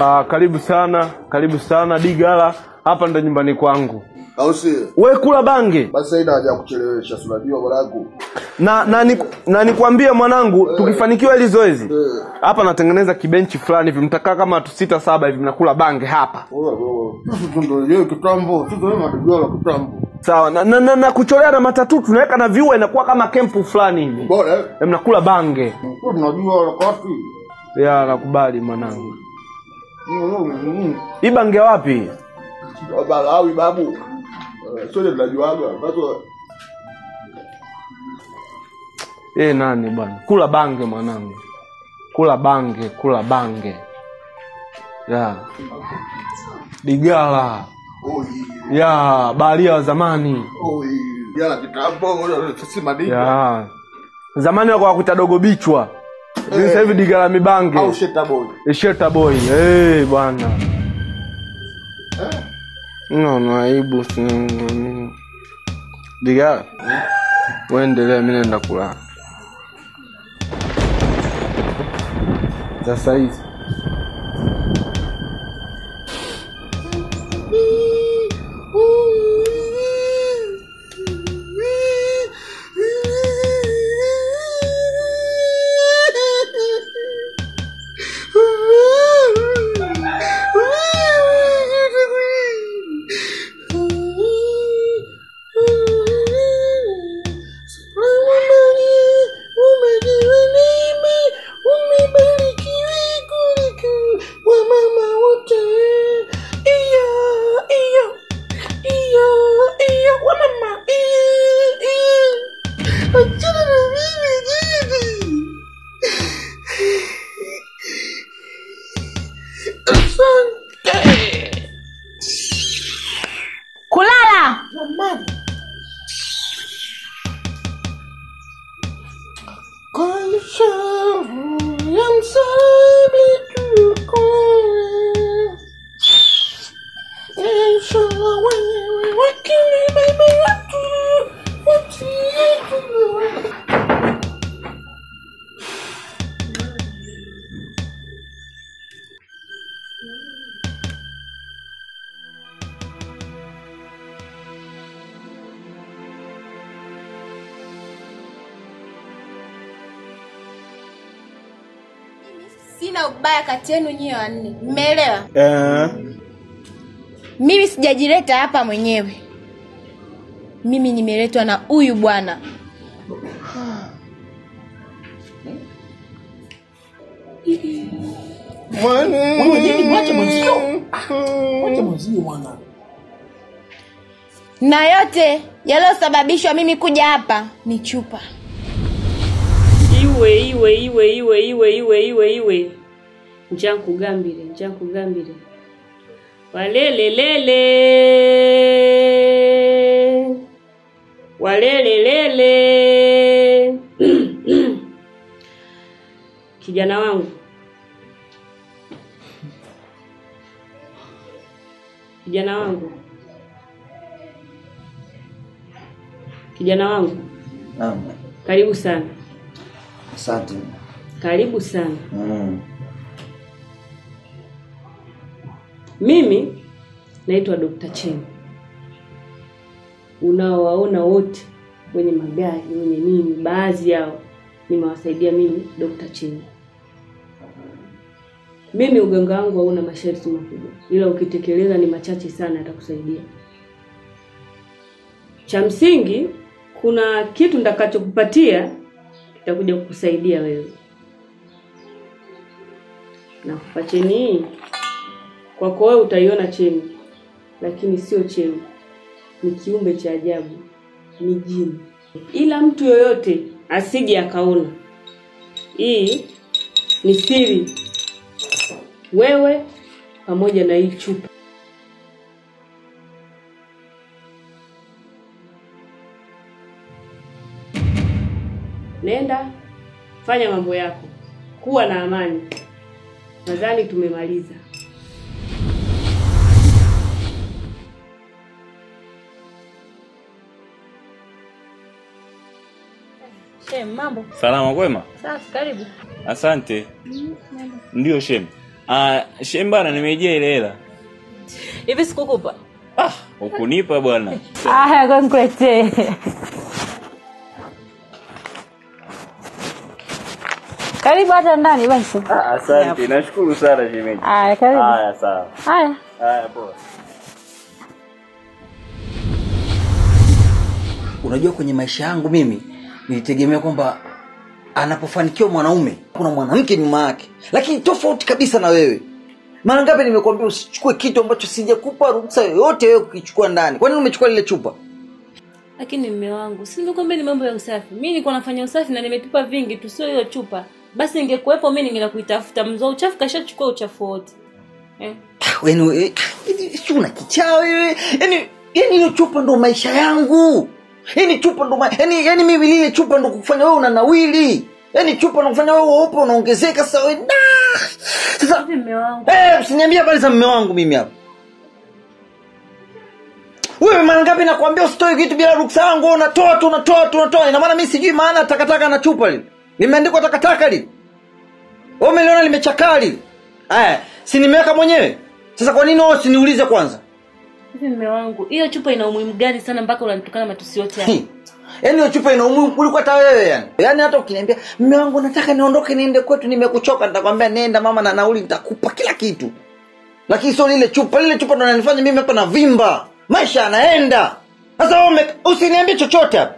Ah, karibu sana karibu sana digala hapa ndo nyumbani kwangu Au si? we kula bange Basi haina haja kuchelewesha, si unajua mwanangu. na na, ni, na nikwambie mwanangu hey. tukifanikiwa hili zoezi hapa hey. natengeneza kibenchi fulani hivi mtakaa kama watu sita saba hivi mnakula bange hapa Sisi ndo yeye kitambo, sisi ndo madigala kitambo. sawa na, na, na, na kuchorea na matatu tunaweka na viua inakuwa kama kempu fulani hivi Bora eh? Mnakula bange Tunajua wakati. ya nakubali mwanangu hii bange wapi? Balawi babu. Sote tunajuaga. Sasa e nani bwana? Kula bange mwanangu. Kula bange kula bange. Ya. Digala. Ya baharia wa zamani. Ya. Zamani wako wakuita dogo bichwa sasa hivi digala mibange. Au sheta boy. Sheta boy. Hey, bwana. Naona aibu si- diga mimi naenda kulala. Sasa hizi vibaya kati yenu nyie wanne, mmeelewa? Uh. Mimi sijajileta hapa mwenyewe, mimi nimeletwa na huyu bwana. Na yote yaliyosababishwa mimi kuja hapa ni chupa. Iwe iwe iwe iwe iwe iwe iwe iwe njankugambire njankugambire walelelele. Walelelele. Kijana wangu. Kijana wangu. Kijana wangu. Naam, karibu sana. Asante. karibu sana. Mm. Mimi naitwa Dr. Chen unaowaona wote wenye magari wenye nini baadhi yao nimewasaidia mimi Dr. Chen mimi uganga wangu hauna masharti makubwa ila ukitekeleza ni machache sana yatakusaidia cha msingi kuna kitu nitakachokupatia kitakuja kukusaidia wewe nakupa cheni hii kwako wewe utaiona cheni lakini sio cheni ni kiumbe cha ajabu ni jini. Ila mtu yoyote asije akaona. Hii ni siri. Wewe pamoja na hii chupa. Nenda fanya mambo yako. Kuwa na amani. Nadhani tumemaliza Shem, mambo Salama kwema? safi, karibu. Asante. Ndio shem. Ah, shem bana nimejia ile hela. Hivi sikukupa? Ah, Ukunipa bwana. Ah, kwa. Karibu hata ndani basi. Asante. Nashukuru sana shemeji. Aya, karibu. Haya sawa. Haya. Haya poa. Unajua, kwenye maisha yangu mimi nilitegemea kwamba anapofanikiwa mwanaume kuna mwanamke nyuma yake, lakini tofauti kabisa na wewe. Mara ngapi nimekuambia usichukue kitu ambacho sijakupa ruhusa yoyote wewe kukichukua ndani? Kwa nini umechukua lile chupa? lakini mme wangu si nimekwambia ni mambo ya usafi mi nilikuwa nafanya usafi na nimetupa vingi tu sio hiyo chupa basi ningekuwepo mi ningeenda kuitafuta mzoa uchafu kashachukua uchafu wote eh. Wenu, eh, si una kichaa wewe yani yani hiyo chupa ndo maisha yangu yani chupa ndo yani, yani mimi lile chupa ndo kufanya wewe unanawili yani chupa ndo kufanya wewe upo unaongezeka sasa wewe. Sasa eh usiniambie habari za mume wangu mimi hapa. Wewe mara ngapi nakwambia usitoe kitu bila ruksa yangu? Unatoa tu unatoa tu unatoa. Ina maana mimi sijui maana takataka na chupa lile. Limeandikwa takataka lile. Wewe umeliona limechakaa lile. Aya si nimeweka mwenyewe? Sasa kwa nini wewe usiniulize kwanza hivi mme wangu hiyo chupa ina umuhimu gani sana mpaka unanitukana matusi yote haya yaani hiyo chupa ina umuhimu kuliko hata wewe yani yaani hata ukiniambia mme wangu nataka niondoke niende kwetu nimekuchoka nitakwambia nenda mama na nauli nitakupa kila kitu lakini sio lile chupa lile chupa ndo nanifanya mimi hapa na vimba maisha yanaenda sasa wewe usiniambie chochote hapa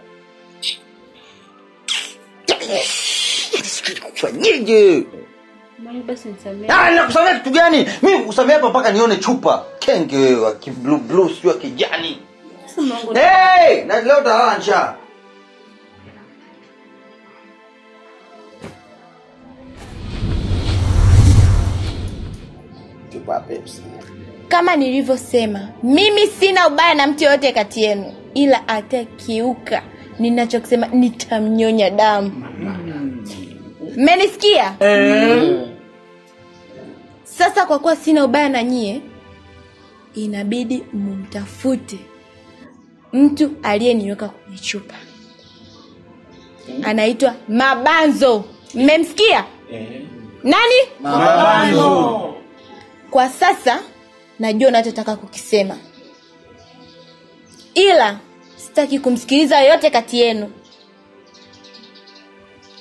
fanyeje nakusamea kitu gani? Mimi kusamea hapa mpaka nione chupa. Kenge wewe wa kiblu blu sio wa kijani. Hey, na leo utalala chupa Pepsi. kama nilivyosema mimi sina ubaya na mtu yoyote kati yenu ila atakiuka ninachokisema nitamnyonya damu mmenisikia? Sasa kwa kuwa sina ubaya na nyie inabidi mumtafute mtu aliyeniweka kwenye chupa. Anaitwa mabanzo. Mmemsikia? Nani? Mabanzo. kwa sasa najua unachotaka kukisema. Ila sitaki kumsikiliza yoyote kati yenu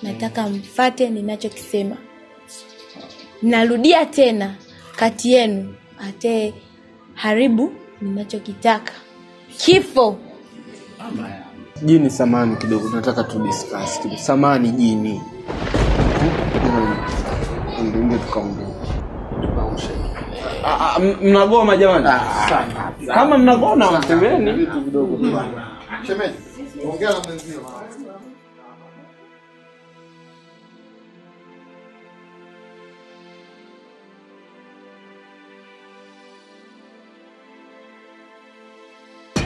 nataka mfate ninachokisema. Narudia tena kati yenu ate haribu ninachokitaka. Kifo! Jini samani kidogo nataka tu discuss kidogo. Samani jini. Ndio tukaongea Ah, ah, mnagoma jamani. Kama mnagona semeni vitu vidogo. Shemeji, ongea na mwenzio.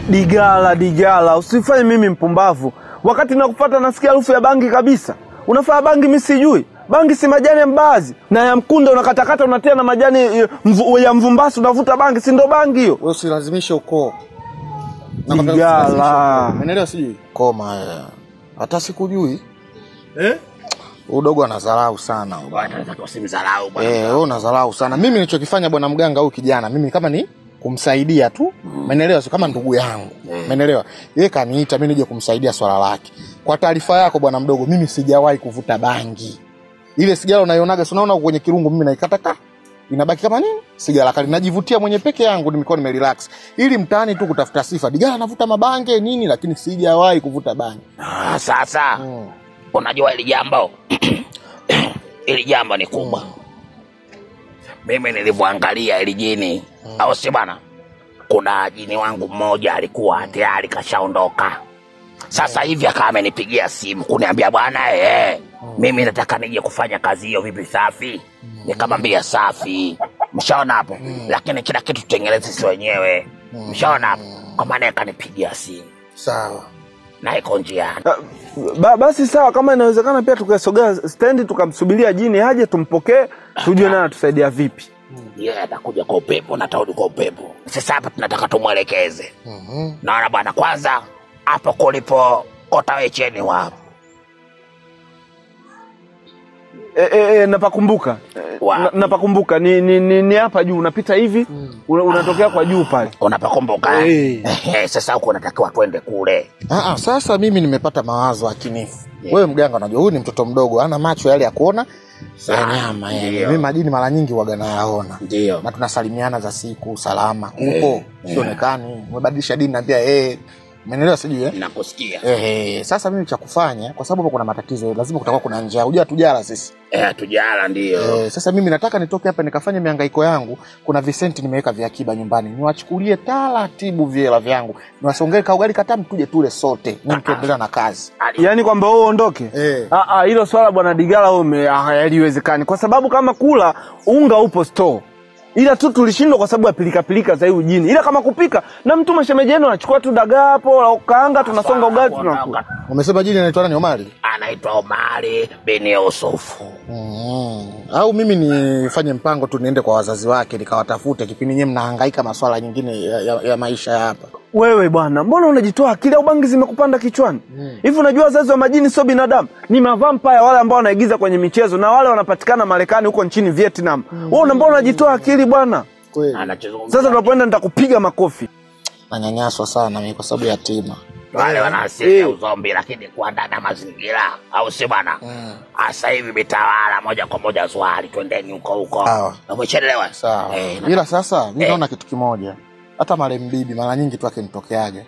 Digala digala usifanye mimi mpumbavu wakati nakupata nasikia harufu ya bangi kabisa unafaa bangi mi sijui bangi si majani ya mbazi na ya mkunde unakatakata unatia na majani mvu, ya mvumbasi unavuta bangi si ndo bangi hiyo Wewe usilazimishe ukoo. digala unaelewa sijui? Koma eh. Hata sikujui. Eh? Udogo anadharau sana. usimdharau bwana. Eh, wewe unadharau sana. Mimi nilichokifanya bwana mganga huyu kijana, mimi kama ni kumsaidia tu. Sio kama ndugu yangu. Umeelewa? Yeye kaniita mimi nije kumsaidia swala lake. Kwa taarifa yako bwana mdogo, mimi sijawahi kuvuta bangi. Ile sigara unaionaga, si unaona kwenye kirungu mimi naikata ka Inabaki kama nini? Sigara kali najivutia mwenye peke yangu nimekuwa nimerelax. Ili mtaani tu kutafuta sifa. Digara anavuta mabange nini lakini sijawahi kuvuta bangi. Ah, sasa mm. unajua ili jambo ili jambo ni kubwa mimi nilivyoangalia hili jini. Mm. au si bwana kuna jini wangu mmoja alikuwa tayari kashaondoka. Sasa mm. hivi akawa amenipigia simu kuniambia bwana eh, mm. mimi nataka nije kufanya kazi hiyo vipi safi? Mm. nikamwambia safi. Mshaona hapo? Mm. lakini kila kitu tutengeneze sisi wenyewe. Mshaona hapo? Kwa maana akanipigia simu. Sawa na iko njiani. Ba, basi sawa kama inawezekana pia tukasogea stendi tukamsubiria jini aje tumpokee tujue naye atusaidia vipi. Yeye atakuja kwa upepo na taudi kwa upepo. Sasa hapa tunataka tumwelekeze. Mm -hmm. naona bwana kwanza hapo kulipo kota wecheni wapo e, e, napakumbuka wow. na- napakumbuka ni, ni, ni, ni hapa juu unapita hivi mm. unatokea ah. kwa juu pale unapakumbuka eh? Ehe, sasa huko unatakiwa twende kule Ah, ah, sasa mimi nimepata mawazo akinifu. yeah. Wewe mganga, unajua huyu ni mtoto mdogo, ana macho yale ya kuona ya nyama. Mimi majini mara nyingi waga nayaona. Ndio. Na tunasalimiana za siku, salama, upo, hey. sionekani. Umebadilisha dini naambia eh. Umeelewa sijui eh? Nakusikia. Ehe, sasa mimi cha kufanya kwa sababu kuna matatizo, lazima kutakuwa kuna njaa. Unajua tujala sisi. Eh, tujala ndio. Eh, sasa mimi nataka nitoke hapa nikafanye mihangaiko yangu. Kuna visenti nimeweka vya akiba nyumbani, niwachukulie taratibu vyela vyangu, niwasongee kaugali katamu, tuje tule sote, mimi nitaendelea na kazi. yaani kwamba wewe uondoke Eh. Ah, ah, hilo swala bwana digala wewe ume- ah, kwa sababu kama kula unga upo store ila tu tulishindwa kwa sababu ya pilikapilika za hii ujini ila kama kupika na mtu mashemeji yenu anachukua tu dagaa hapo la ukaanga tunasonga ugali tunakula Umesema jini anaitwa nani? Omari? Anaitwa Omari bin Yusufu. Mm. Au mimi nifanye mpango tu niende kwa wazazi wake nikawatafute kipindi nyewe mnahangaika maswala nyingine ya, ya, ya maisha ya hapa. Wewe bwana mbona unajitoa akili au bangi zimekupanda kichwani hivi unajua wazazi wa majini sio binadamu ni mavampaya wale ambao wanaigiza kwenye michezo na wale wanapatikana marekani huko nchini vietnam wewe una- mbona unajitoa akili bwana. Anachozungumza sasa tunapoenda nitakupiga makofi Nanyanyaswa sana mimi kwa sababu ya tima. wale wanasema uzombi, lakini kuandaa na mazingira, au si bwana? Sasa hivi mitawala moja kwa moja swali, twendeni huko huko. Umechelewa? Sawa. Eh, Ila sasa mi Eh. naona kitu kimoja. Hata marehemu bibi mara nyingi tu akinitokeaga.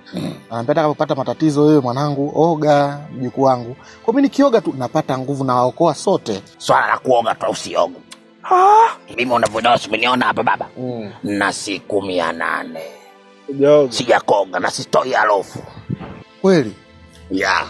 anaambia hata kupata matatizo wewe mwanangu, oga mjukuu wangu. Kwa mimi nikioga tu napata nguvu na waokoa sote. swala la kuoga tu usioga. Mimi unavyodawa simeniona hapa baba, Mm. na siku mia nane sijakoga na sitoi harufu Kweli? ya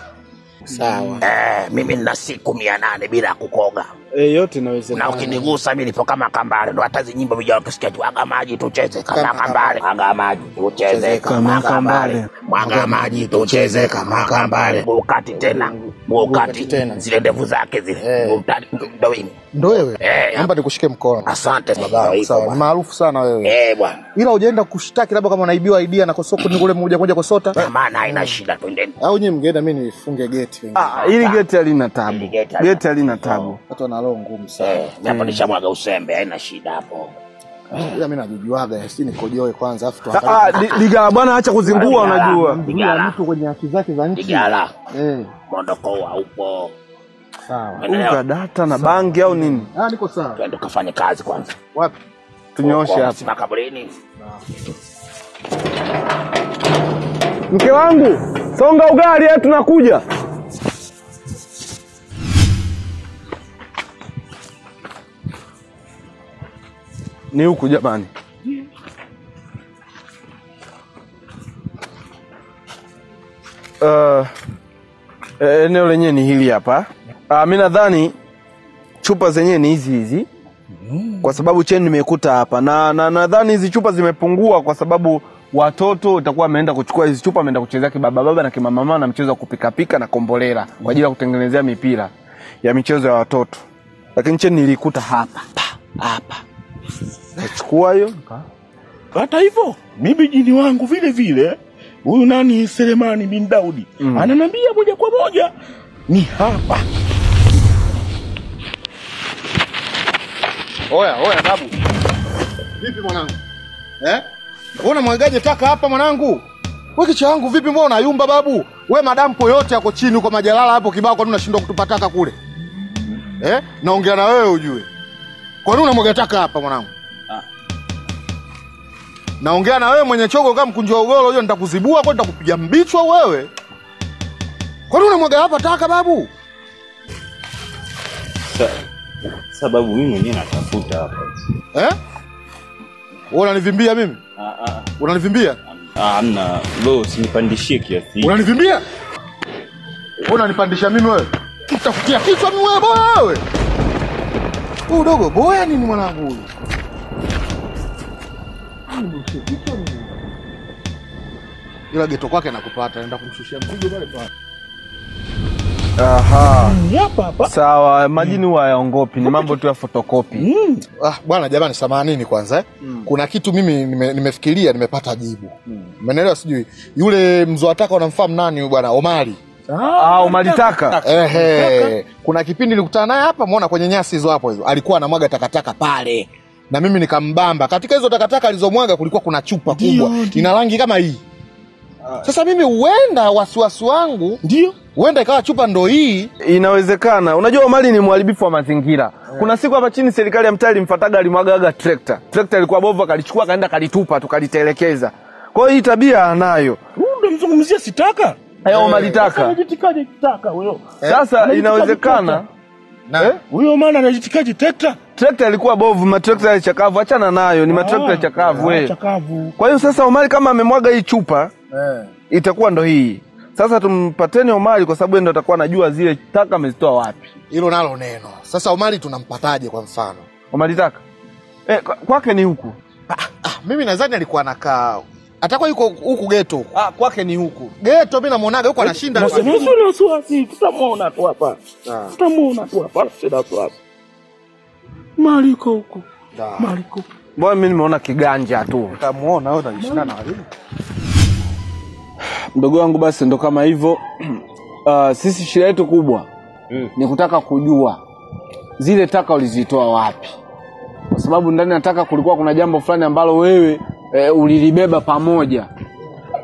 Sawa. eh, mimi nina siku mia nane bila kukoga e, yote na inawezekana ukinigusa mimi nipo kama kambale, ndo hata zinyimbo nyimbo vijana ukisikia tu aga maji tucheze kama kambale, aga maji tucheze kama kambale, mwaga maji tucheze kama kambale, bukati tena bukati tena. zile ndevu zake zile. Ndo mimi Ndo wewe? Eh, Naomba nikushike mkono. asante Baba, sawa. Ni maarufu sana wewe. Eh bwana, Ila hujaenda kushtaki labda kama unaibiwa idea na kosoko ni kule moja moja kosota. Na maana haina shida, twendeni. Au nyinyi mngeenda mimi nifunge geti. Ah, hili geti halina tabu. Geti halina- geti halina tabu. Watu wana roho ngumu sana. Eh, hapo nishamwaga usembe, haina shida hapo. Ila mimi najijuaga, si nikojoe kwanza afu Ah, ah, tuangalie. digala bwana acha kuzingua unajua Digala, Mtu kwenye haki zake za nchi. digala, Eh, Mondoko haupo. sawa. Unga data na bangi au nini Ah, niko sawa. Twende kafanye kazi kwanza. Wapi? tunyooshe hapo. hapa si makaburini. mke wangu songa ugali eh, tunakuja ni huku jamani. Uh, eneo lenyewe ni hili hapa. Uh, mi nadhani chupa zenyewe ni hizi hizi. Kwa sababu cheni nimekuta hapa. Na nadhani na hizi chupa zimepungua kwa sababu watoto utakuwa ameenda kuchukua hizi chupa ameenda kuchezea kibaba baba na kimamama na mchezo wa kupikapika na kombolela kwa ajili ya kutengenezea mipira ya michezo ya watoto. Lakini cheni nilikuta hapa. Pa, hapa kachukua hiyo hata hivyo mimi jini wangu vile vile huyu nani selemani bin daudi Mm. ananiambia moja kwa moja ni hapa Oya, oya babu. Vipi mwanangu? Eh? Wewe unamwagaje taka hapa mwanangu? Wewe kicha yangu vipi mbona unayumba babu? Wewe madampo yote yako chini uko majalala hapo kibao kwa nini unashindwa kutupa taka kule? Eh? Naongea na wewe ujue. Kwa nini unamwaga taka hapa mwanangu? Ah. Naongea na wewe mwenye chogo kama mkunjwa ugoro hiyo nitakuzibua kwa nitakupiga mbichwa wewe. Kwa nini unamwaga hapa taka babu? Sa, sababu mimi mwenyewe natafuta hapa. Eh? Wewe unanivimbia mimi? Ah, ah, Unanivimbia? ah, Hamna, lo, usinipandishie kiasi hiki. Unanivimbia? Wewe unanipandisha mimi wewe? Nitakutia kichwa mimi wewe Huyu dogo boya nini mwanangu huyu? Ila geto kwake nakupata, naenda kumshushia mzigo pale pale. Aha. Sawa, majini huwa hayaongopi, ni mambo tu ya fotokopi. Ah, bwana jamani samahanini kwanza eh. Kuna kitu mimi nime- nimefikiria nimepata jibu. Umeelewa sijui. Yule mzoataka unamfahamu nani huyu bwana Omari? Ah, umalitaka. Ehe. Kuna kipindi nilikutana naye hapa muona kwenye nyasi hizo hapo hizo. Alikuwa anamwaga takataka pale. Na mimi nikambamba. Katika hizo takataka alizomwaga kulikuwa kuna chupa kubwa. Ina rangi kama hii. Sasa mimi huenda wasiwasi wangu ndio huenda ikawa chupa ndo hii. Inawezekana. Unajua mali ni mharibifu wa mazingira. Kuna siku hapa chini serikali ya mtaa ilimfataga, alimwagaga trekta. Trekta ilikuwa bovu akalichukua akaenda kalitupa tukalitelekeza. Kwa hiyo hii tabia anayo. umemzungumzia sitaka Eh, Omari Taka. anajitikaje kitaka huyo. Sasa inawezekana. trekta? huyo maana anajitikaje trekta trekta ilikuwa bovu, matrekta ya chakavu, achana nayo, ni matrekta ya chakavu we. chakavu. Kwa hiyo sasa Omari kama amemwaga hii chupa itakuwa ndo hii. Sasa. Tumpateni Omari kwa sababu yeye ndo atakuwa anajua zile taka amezitoa wapi. hilo nalo neno. Sasa omari tunampataje kwa mfano? Omari Taka? Eh, kwa- kwake ni huku. Ah, ah, mimi nadhani alikuwa anakaa atakuwa yuko huku geto ah, kwake ni huku. Geto mi namwonaga huku anashinda. Wasiwasi, tutamwona tu hapa, tutamwona tu hapa, shida tu hapa. Maliko huko, Maliko Mbona mimi nimeona kiganja tu. Utamuona wewe unalishindana na walimu. Mdogo wangu, basi ndo kama hivyo. Uh, sisi shida yetu kubwa mm. ni kutaka kujua zile taka ulizitoa wapi, kwa sababu ndani ya taka kulikuwa kuna jambo fulani ambalo wewe e, ulilibeba pamoja.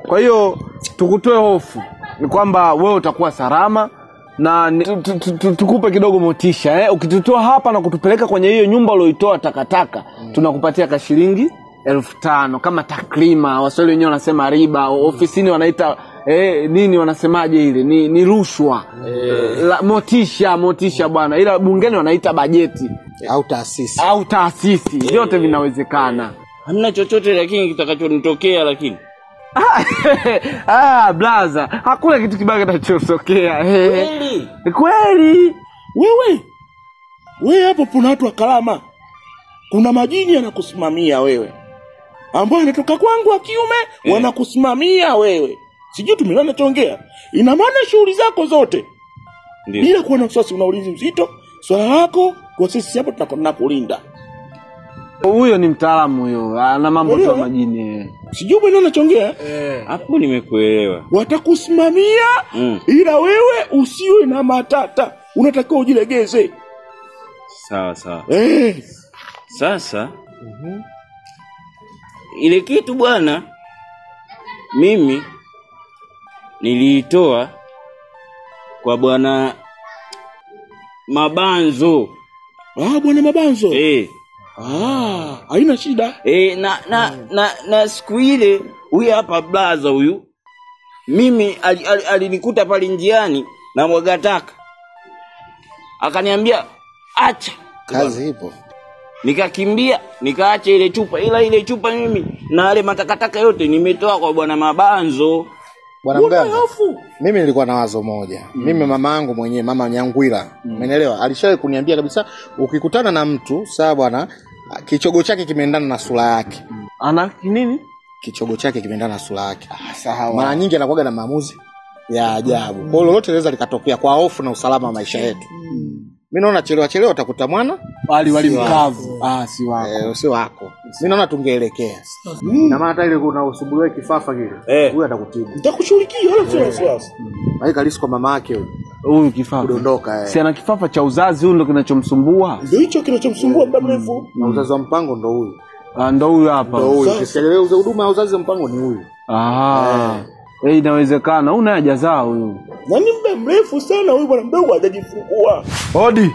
Kwa hiyo tukutoe hofu, ni kwamba wewe utakuwa salama na tukupe kidogo motisha eh? Ukitutoa hapa na kutupeleka kwenye hiyo nyumba ulioitoa takataka tunakupatia kashilingi elfu tano kama takrima. Waswahili wenyewe wanasema riba, ofisini wanaita eh, nini wanasemaje ile? Ni, ni rushwa. La, motisha motisha bwana, ila bungeni wanaita bajeti. Au taasisi. Au taasisi, vyote vinawezekana. Hamna chochote lakini kitakachonitokea lakini ah, blaza, hakuna kitu kibaya kinachotokea Eh, Kweli? kweli. wewe wewe hapo kuna watu wa Kalama, kuna majini yanakusimamia wewe, ambayo anatoka kwangu wa kiume wanakusimamia wewe. Sijui tumeona chongea, ina maana shughuli zako zote Ndio. bila kuwa na wasiwasi, una ulinzi mzito. Swala lako kwa sisi hapo tunakwenda kulinda. Huyo ni mtaalamu huyo, ana mambo tu ya majini. eh. Sijui umeona anachongea hapo nimekuelewa watakusimamia mm. ila wewe usiwe na matata, unatakiwa ujilegeze. sawa sawa Eh, sasa ile kitu bwana mimi niliitoa kwa bwana mabanzo ah, bwana Mabanzo eh. Ah, haina shida. E, na, na, na, na siku ile huyu hapa blaza huyu mimi alinikuta al, al, pale njiani na mwagataka akaniambia acha. Kazi ipo. Nikakimbia nikaacha ile chupa ila ile chupa mimi na yale matakataka yote nimetoa kwa bwana mabanzo bwana mganga mimi nilikuwa na wazo moja. Mm. mimi mama yangu mwenyewe mama nyangwila umeelewa mm. alishawahi kuniambia kabisa ukikutana na mtu sawa bwana kichogo chake kimeendana na sura yake. Mm. ana nini? Kichogo chake kimeendana na sura yake. Ah, mara nyingi anakuwaga na maamuzi ya ajabu. Mm. kwa hiyo lolote linaweza likatokea kwa hofu na usalama wa maisha yetu mi naona chelewa chelewa utakuta mwana. Wali wali mkavu. Ah, si wako. Eh, si wako. Mi naona tungeelekea. Na maana hata ile kuna usumbuliwa kifafa kile huyu atakutibu nitakushughulikia wala sio wasiwasi. Maana kwa mama yake huyu. Huyu kifafa. Kudondoka eh. si ana kifafa cha uzazi, huyu ndo kinachomsumbua. ndio hicho kinachomsumbua muda mrefu. Na uzazi wa mpango ndo huyu. Ah, ndo huyu hapa. Ndo huyu. Sasa. Huduma ya uzazi wa mpango ni huyu. Ah, eh, inawezekana una haja zao huyu. na ni muda mrefu sana huyu bwana mdogo hajajifungua Hodi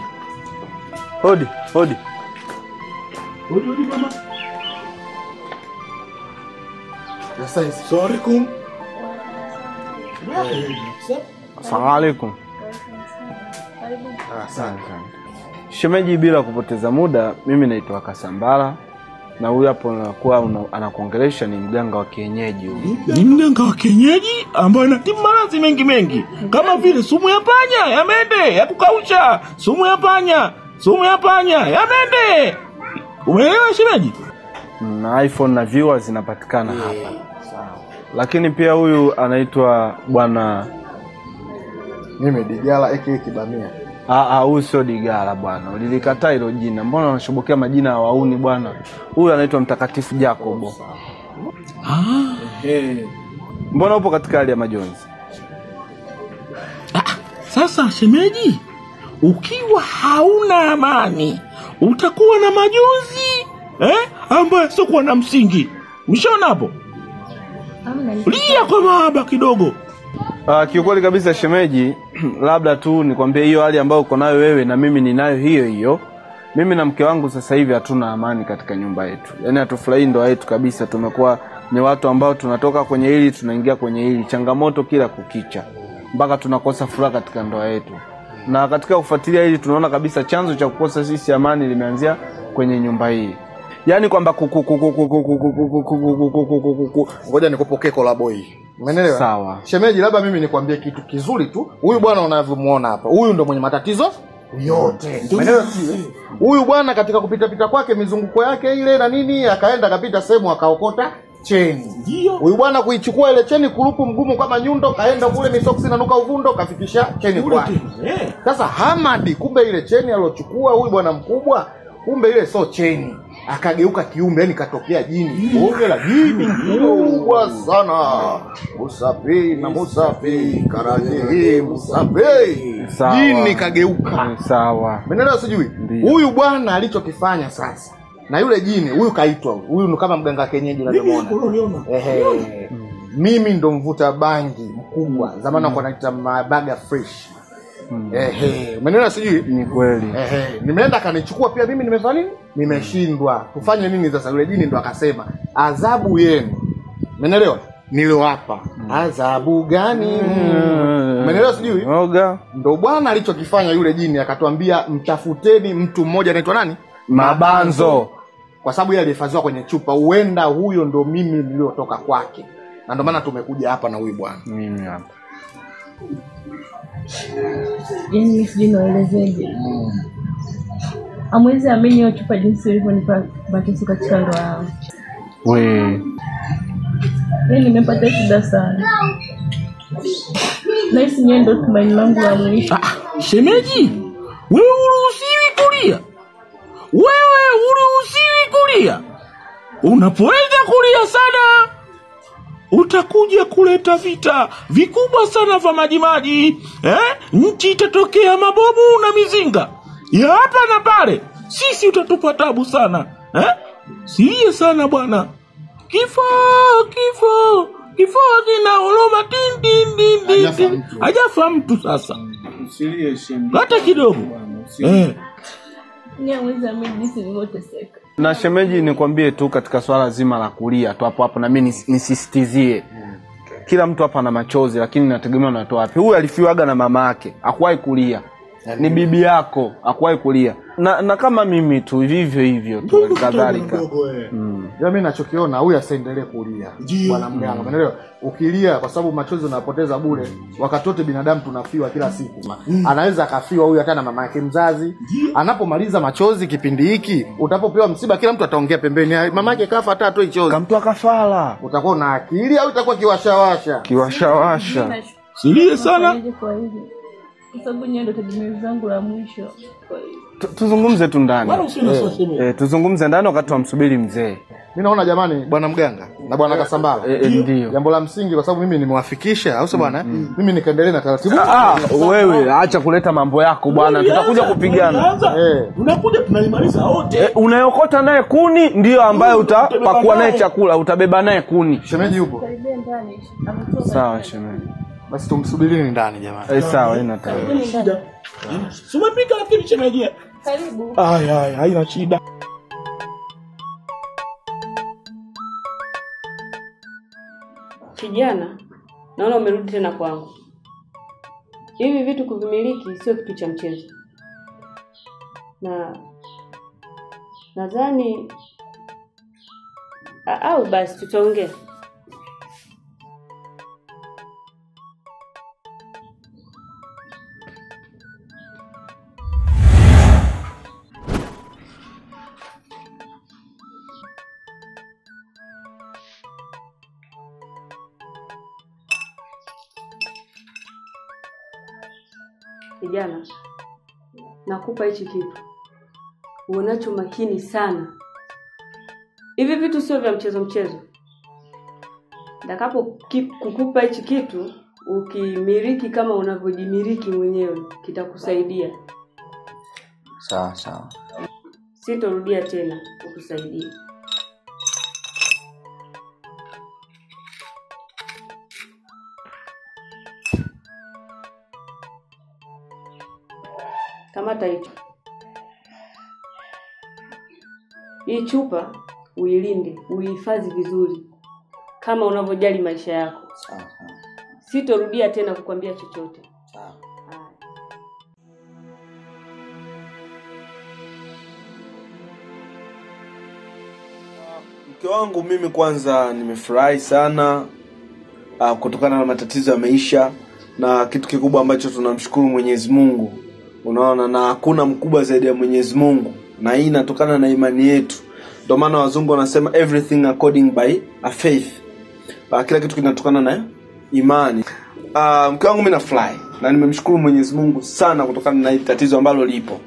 hodi hodi. Hodi, hodi, mama. Assalamu alaikum. Asalamu alaikum. Asante. Shemeji, bila kupoteza muda, mimi naitwa Kasambala na huyu hapo anakuwa anakuongelesha ni mganga wa kienyeji huyu. ni mganga wa kienyeji ambaye anatibu maradhi mengi mengi kama vile sumu ya panya ya mende ya kukausha sumu ya panya sumu ya panya ya mende umeelewa shemeji na iPhone na viewers zinapatikana hapa, Sawa. lakini pia huyu anaitwa bwana mimi Dijala aka Kibamia. Ah, ah, huyu sio Digara bwana, ulilikataa hilo jina. Mbona unashobokea majina ya wauni bwana? Huyu anaitwa Mtakatifu Jacobo. Mbona upo katika hali ya majonzi? sasa shemeji ukiwa hauna amani utakuwa na majonzi eh? ambayo siokuwa na msingi mshaona hapo lia kwa mahaba kidogo Uh, kiukweli kabisa shemeji, labda tu nikwambie hiyo hali ambayo uko nayo wewe na mimi ninayo hiyo hiyo. Mimi na mke wangu sasa hivi hatuna amani katika nyumba yetu, yaani hatufurahi ndoa yetu kabisa. Tumekuwa ni watu ambao tunatoka kwenye hili tunaingia kwenye hili, changamoto kila kukicha, mpaka tunakosa furaha katika ndoa yetu. Na katika kufuatilia hili tunaona kabisa chanzo cha kukosa sisi amani limeanzia kwenye nyumba hii, yaani kwamba ngoja nikupokee kuku boy umeelewa? Sawa. shemeji labda mimi nikwambie kitu kizuri tu. Huyu bwana unavyomuona hapa huyu ndo mwenye matatizo yote. Umeelewa? huyu bwana katika kupitapita kwake mizunguko yake ile na nini akaenda akapita sehemu akaokota cheni. Ndio. huyu bwana kuichukua ile cheni kurupu mgumu kama nyundo kaenda kule misoksi nanuka uvundo kafikisha cheni kwake. sasa hamadi kumbe ile cheni aliochukua huyu bwana mkubwa kumbe ile so cheni akageuka kiumbe yani katokea jini. Bonge la jini. Kubwa sana. Musafi na musafi karajehi musafi Sawa. jini kageuka. Sawa. Menelewa sijui? Huyu bwana alichokifanya sasa na yule jini huyu kaitwa huyu. ni kama mganga kenyeji unavyomwona. Ehe. mimi ndo mvuta bangi mkubwa. Zamani mm. naita mabaga fresh Ehe, umeelewa sijui? Ni kweli. Ehe, nimeenda akanichukua pia mimi nimefanya nini? Nimeshindwa. Tufanye nini sasa? Yule jini ndo akasema adhabu yenu, umeelewa? Niliwapa adhabu gani? Umeelewa sijui? Oga. Ndo bwana alichokifanya yule jini, akatwambia mtafuteni mtu mmoja anaitwa nani? Mabanzo. Kwa sababu yeye alihifadhiwa kwenye chupa, huenda huyo ndo mimi niliotoka kwake, na ndo maana tumekuja hapa na huyu bwana. Mimi hapa Mimi sijui naelezeje. Amwezi amini hiyo chupa jinsi ilivyonipa mateso katika ndoa yao we Yaani nimepata shida sana. Nahisi nyewe ndo tumaini langu la mwisho. Shemeji, wewe uruhusiwi kulia, wewe uruhusiwi kulia. Unapoenda kulia sana, utakuja kuleta vita vikubwa sana vya majimaji eh? Nchi itatokea mabomu na mizinga. Ya hapa na pale, sisi utatupa tabu sana eh? Siye sana bwana, kifo kifo kifo kina huruma tin tin. Hajafa mtu. Sasa. Hata kidogo. Eh. Na shemeji, nikwambie tu katika swala zima la kulia tu hapo hapo, na mimi nis- nisisitizie, kila mtu hapa ana machozi, lakini nategemea unatoa wapi. Huyu alifiwaga na mama yake, hakuwahi kulia, ni bibi yako, akuwai kulia, na, na kama mimi tu vivyo hivyo tu kadhalika. Ila mimi nachokiona huyu asiendelee kulia bwana mganga, umeelewa? Ukilia kwa sababu machozi unapoteza bure, wakati wote binadamu tunafiwa kila siku. Anaweza akafiwa huyu hata na mama yake mzazi. Anapomaliza machozi kipindi hiki, utapopewa msiba, kila mtu ataongea pembeni, "Ah, mama yake kafa, hata atoi chozi, kamtoa kafara. Utakuwa na akili au itakuwa kiwashawasha? Kiwashawasha. Silie sana. Kwa sababu nyewe ndo tegemeo zangu la mwisho. Tuzungumze tu ndani eh, eh, tuzungumze ndani wakati wamsubiri mzee. Mimi naona jamani, bwana mganga na bwana Kasambala, eh, eh, ndio. jambo la msingi, kwa sababu mimi nimewafikisha, au sio bwana? Mimi nikaendelea na taratibu. Ah, wewe acha kuleta mambo yako bwana, tutakuja kupigana. Eh. Tunakuja tunaimaliza wote. Eh, unayokota naye kuni ndio ambayo utapakua naye chakula, utabeba naye kuni. Shemeji yupo? karibia ndani. Ametoka. Sawa shemeji. Basi tumsubirini ndani jamani. Eh, sawa, haina tatizo. Karibuni ndani. Si umepika lakini shemeji. Karibu. Aya, aya, haina shida. Kijana, naona umerudi tena kwangu. Hivi vitu kuvimiliki sio kitu cha mchezo, na nadhani au basi tutaongea. Kijana, nakupa hichi kitu uonacho makini sana. Hivi vitu sio vya mchezo mchezo. Ndakapo kukupa hichi kitu, ukimiriki kama unavyojimiriki mwenyewe, kitakusaidia. sawa sawa Sitorudia tena kukusaidia. Kamata hicho. Hii chupa uilinde, uihifadhi vizuri. kama unavyojali maisha yako. Sawa sawa. Sitorudia tena kukwambia chochote. Sawa. Mke wangu mimi kwanza nimefurahi sana uh, kutokana na matatizo ya maisha na kitu kikubwa ambacho tunamshukuru Mwenyezi Mungu, unaona, na hakuna mkubwa zaidi ya Mwenyezi Mungu, na hii inatokana na imani yetu. Ndio maana wazungu wanasema everything according by a faith. Uh, kila kitu kinatokana na imani. Uh, mke wangu mimi nafurahi na nimemshukuru Mwenyezi Mungu sana kutokana na hili tatizo ambalo lipo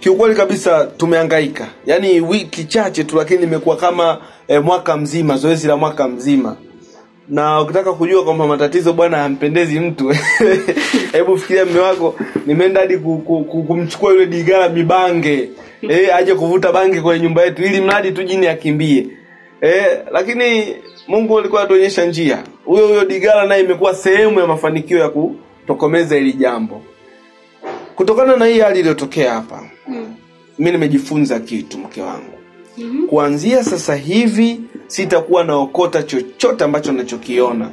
kiukweli kabisa tumehangaika yaani wiki chache tu lakini imekuwa kama eh, mwaka mzima zoezi la mwaka mzima na ukitaka kujua kwamba matatizo bwana hampendezi mtu hebu fikiria mme wako nimeenda hadi ku, ku, ku, kumchukua yule digara mibange eh, aje kuvuta bange kwenye nyumba yetu ili mradi tu jini akimbie. Eh, lakini mungu alikuwa atuonyesha njia. Huyo huyo digara naye imekuwa sehemu ya mafanikio ya kutokomeza hili jambo. Kutokana na hii hali iliyotokea hapa mi nimejifunza kitu mke wangu kuanzia sasa hivi sitakuwa naokota chochote ambacho nachokiona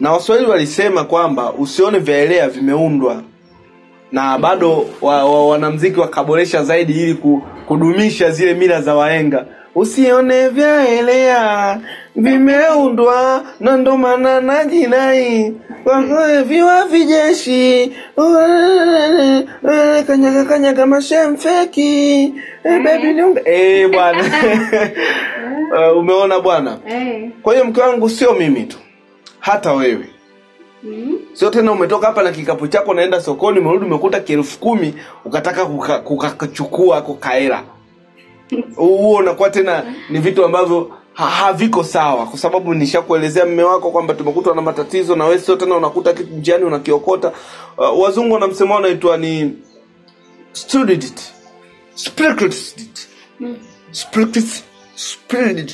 na waswahili walisema kwamba usione vyaelea vimeundwa na bado wa, wa, wanamziki wakaboresha zaidi ili ku, kudumisha zile mila za waenga. Usione vyaelea vimeundwa na ndo maana najinai viwa vijeshi. Kanyaga kanyaga mashemfeki Eh, baby niunge eh bwana. Uh, umeona bwana? Hey. kwa hiyo mke wangu sio mimi tu hata wewe. Mm. sio tena umetoka hapa na kikapu chako naenda sokoni umerudi umekuta kielfu kumi ukataka kukachukua kuka- kukaela. Huo unakuwa tena ni vitu ambavyo ha- haviko sawa kwa sababu nishakuelezea mme wako kwamba tumekutwa na matatizo na wewe sio tena unakuta kitu njiani unakiokota uh, wazungu wana msemo wao ni stupidity spirited spirited spirited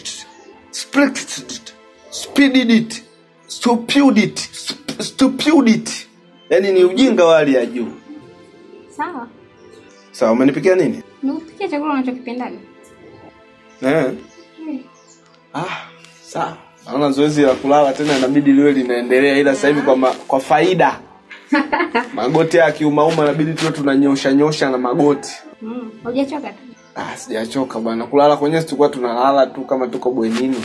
spirited stupidity stupidity Stup- stupidity yani ni ujinga wa hali ya juu. Sawa. sawa umenipikia nini? Nikupikia chakula unachokipendaga. eh? ah sawa. Naona zoezi la kulala tena inabidi liwe linaendelea ila sasa hivi kwa, ma, kwa faida magoti ya kiumauma nabidi tuwe tunanyosha nyosha na magoti Mm. Hujachoka tu. ah sijachoka bwana kulala kwenyewe tulikuwa tunalala tu kama tuko bwenini.